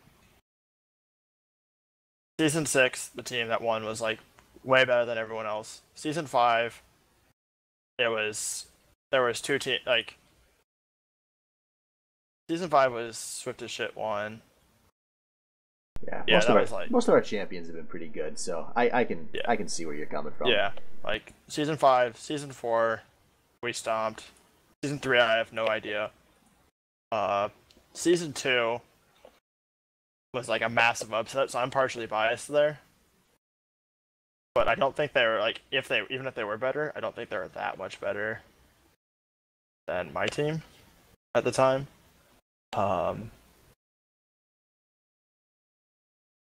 Speaker 2: season six, the team that won was like way better than everyone else. Season five, it was there was two team like season five was Swift as shit one.
Speaker 1: Yeah,
Speaker 2: Yeah,
Speaker 1: most, of our,
Speaker 2: like-
Speaker 1: most of our champions have been pretty good so I, I can
Speaker 2: Yeah.
Speaker 1: I can see where you're coming from
Speaker 2: Yeah, like season five, season four, we stomped. Season three, I have no idea. Uh, season two was like a massive upset, so I'm partially biased there. But I don't think they were like if they even if they were better, I don't think they were that much better than my team at the time. Um,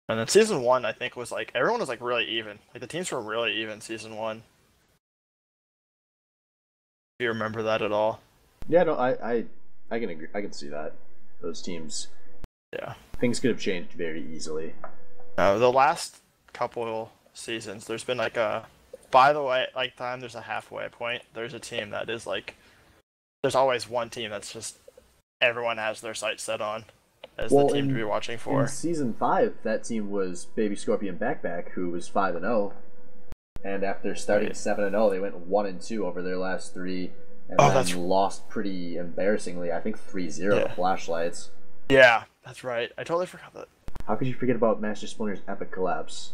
Speaker 2: and then season one, I think was like everyone was like really even. Like the teams were really even season one. Do you remember that at all?
Speaker 1: Yeah, no, I, I, I can agree. I can see that. Those teams,
Speaker 2: Yeah.
Speaker 1: things could have changed very easily.
Speaker 2: No, the last couple seasons, there's been like a. By the way, like time there's a halfway point. There's a team that is like. There's always one team that's just everyone has their sights set on as
Speaker 1: Well,
Speaker 2: the team
Speaker 1: in-
Speaker 2: to be watching for.
Speaker 1: In season five, that team was Baby Scorpion Backpack, who was five and zero, and after starting seven and zero, they went one and two over their last three, and
Speaker 2: Oh,
Speaker 1: then
Speaker 2: that's-
Speaker 1: lost pretty embarrassingly. I think 3-0
Speaker 2: Yeah.
Speaker 1: to Flashlights.
Speaker 2: Yeah, that's right. I totally forgot that.
Speaker 1: How could you forget about Master Splinter's epic collapse?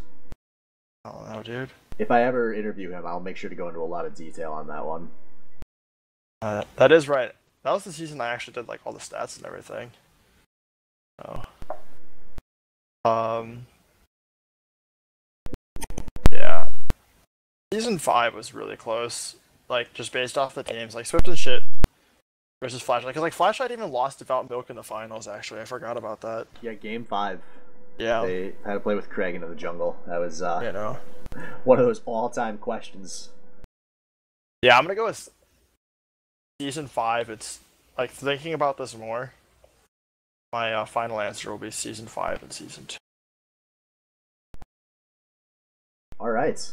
Speaker 2: Oh don't dude.
Speaker 1: If I ever interview him, I'll make sure to go into a lot of detail on that one.
Speaker 2: Uh, that is right. That was the season I actually did like all the stats and everything. Oh. Um. Yeah. Season five was really close. Like just based off the teams, like Swift and shit versus Flashlight. Because like Flashlight even lost to Fountain Milk in the finals. Actually, I forgot about that.
Speaker 1: Yeah, game five.
Speaker 2: Yeah.
Speaker 1: They had to play with Craig into the jungle. That was uh,
Speaker 2: You know.
Speaker 1: one of those all-time questions.
Speaker 2: Yeah, I'm gonna go with season five. It's like thinking about this more. My uh, final answer will be season five and season two.
Speaker 1: All right.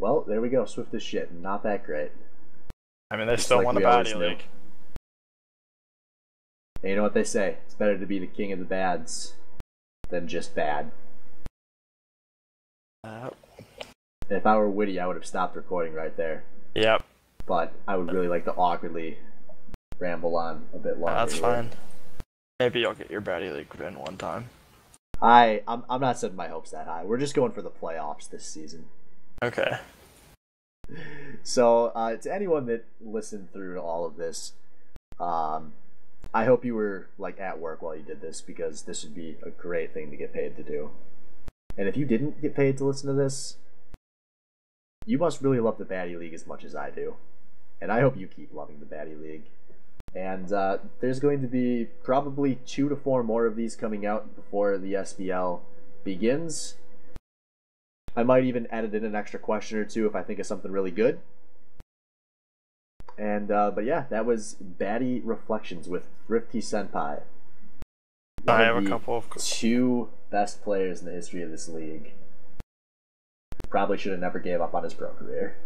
Speaker 1: Well, there we go. Swift as shit. Not that great.
Speaker 2: I mean, they
Speaker 1: Just
Speaker 2: still
Speaker 1: like
Speaker 2: won the
Speaker 1: we always
Speaker 2: Baddy
Speaker 1: knew.
Speaker 2: League.
Speaker 1: And you know what they say? It's better to be the king of the bads than just bad.
Speaker 2: Uh,
Speaker 1: if I were witty, I would have stopped recording right there.
Speaker 2: yep,
Speaker 1: But I would really like to awkwardly ramble on a bit longer.
Speaker 2: that's fine. Maybe you'll get your Baddy League win one time.
Speaker 1: I I'm, I'm not setting my hopes that high. We're just going for the playoffs this season.
Speaker 2: Okay.
Speaker 1: So uh, to anyone that listened through all of this, um, I hope you were like at work while you did this because this would be a great thing to get paid to do. And if you didn't get paid to listen to this, you must really love the Baddy League as much as I do. And I hope you keep loving the Baddy League. And uh, there's going to be probably two to four more of these coming out before the SBL begins. I might even edit in an extra question or two if I think of something really good. And uh, but yeah, that was Baddy Reflections with Thrifty Senpai. One
Speaker 2: I have a couple of.
Speaker 1: two best players in the history of this league. Probably should have never gave up on his pro career.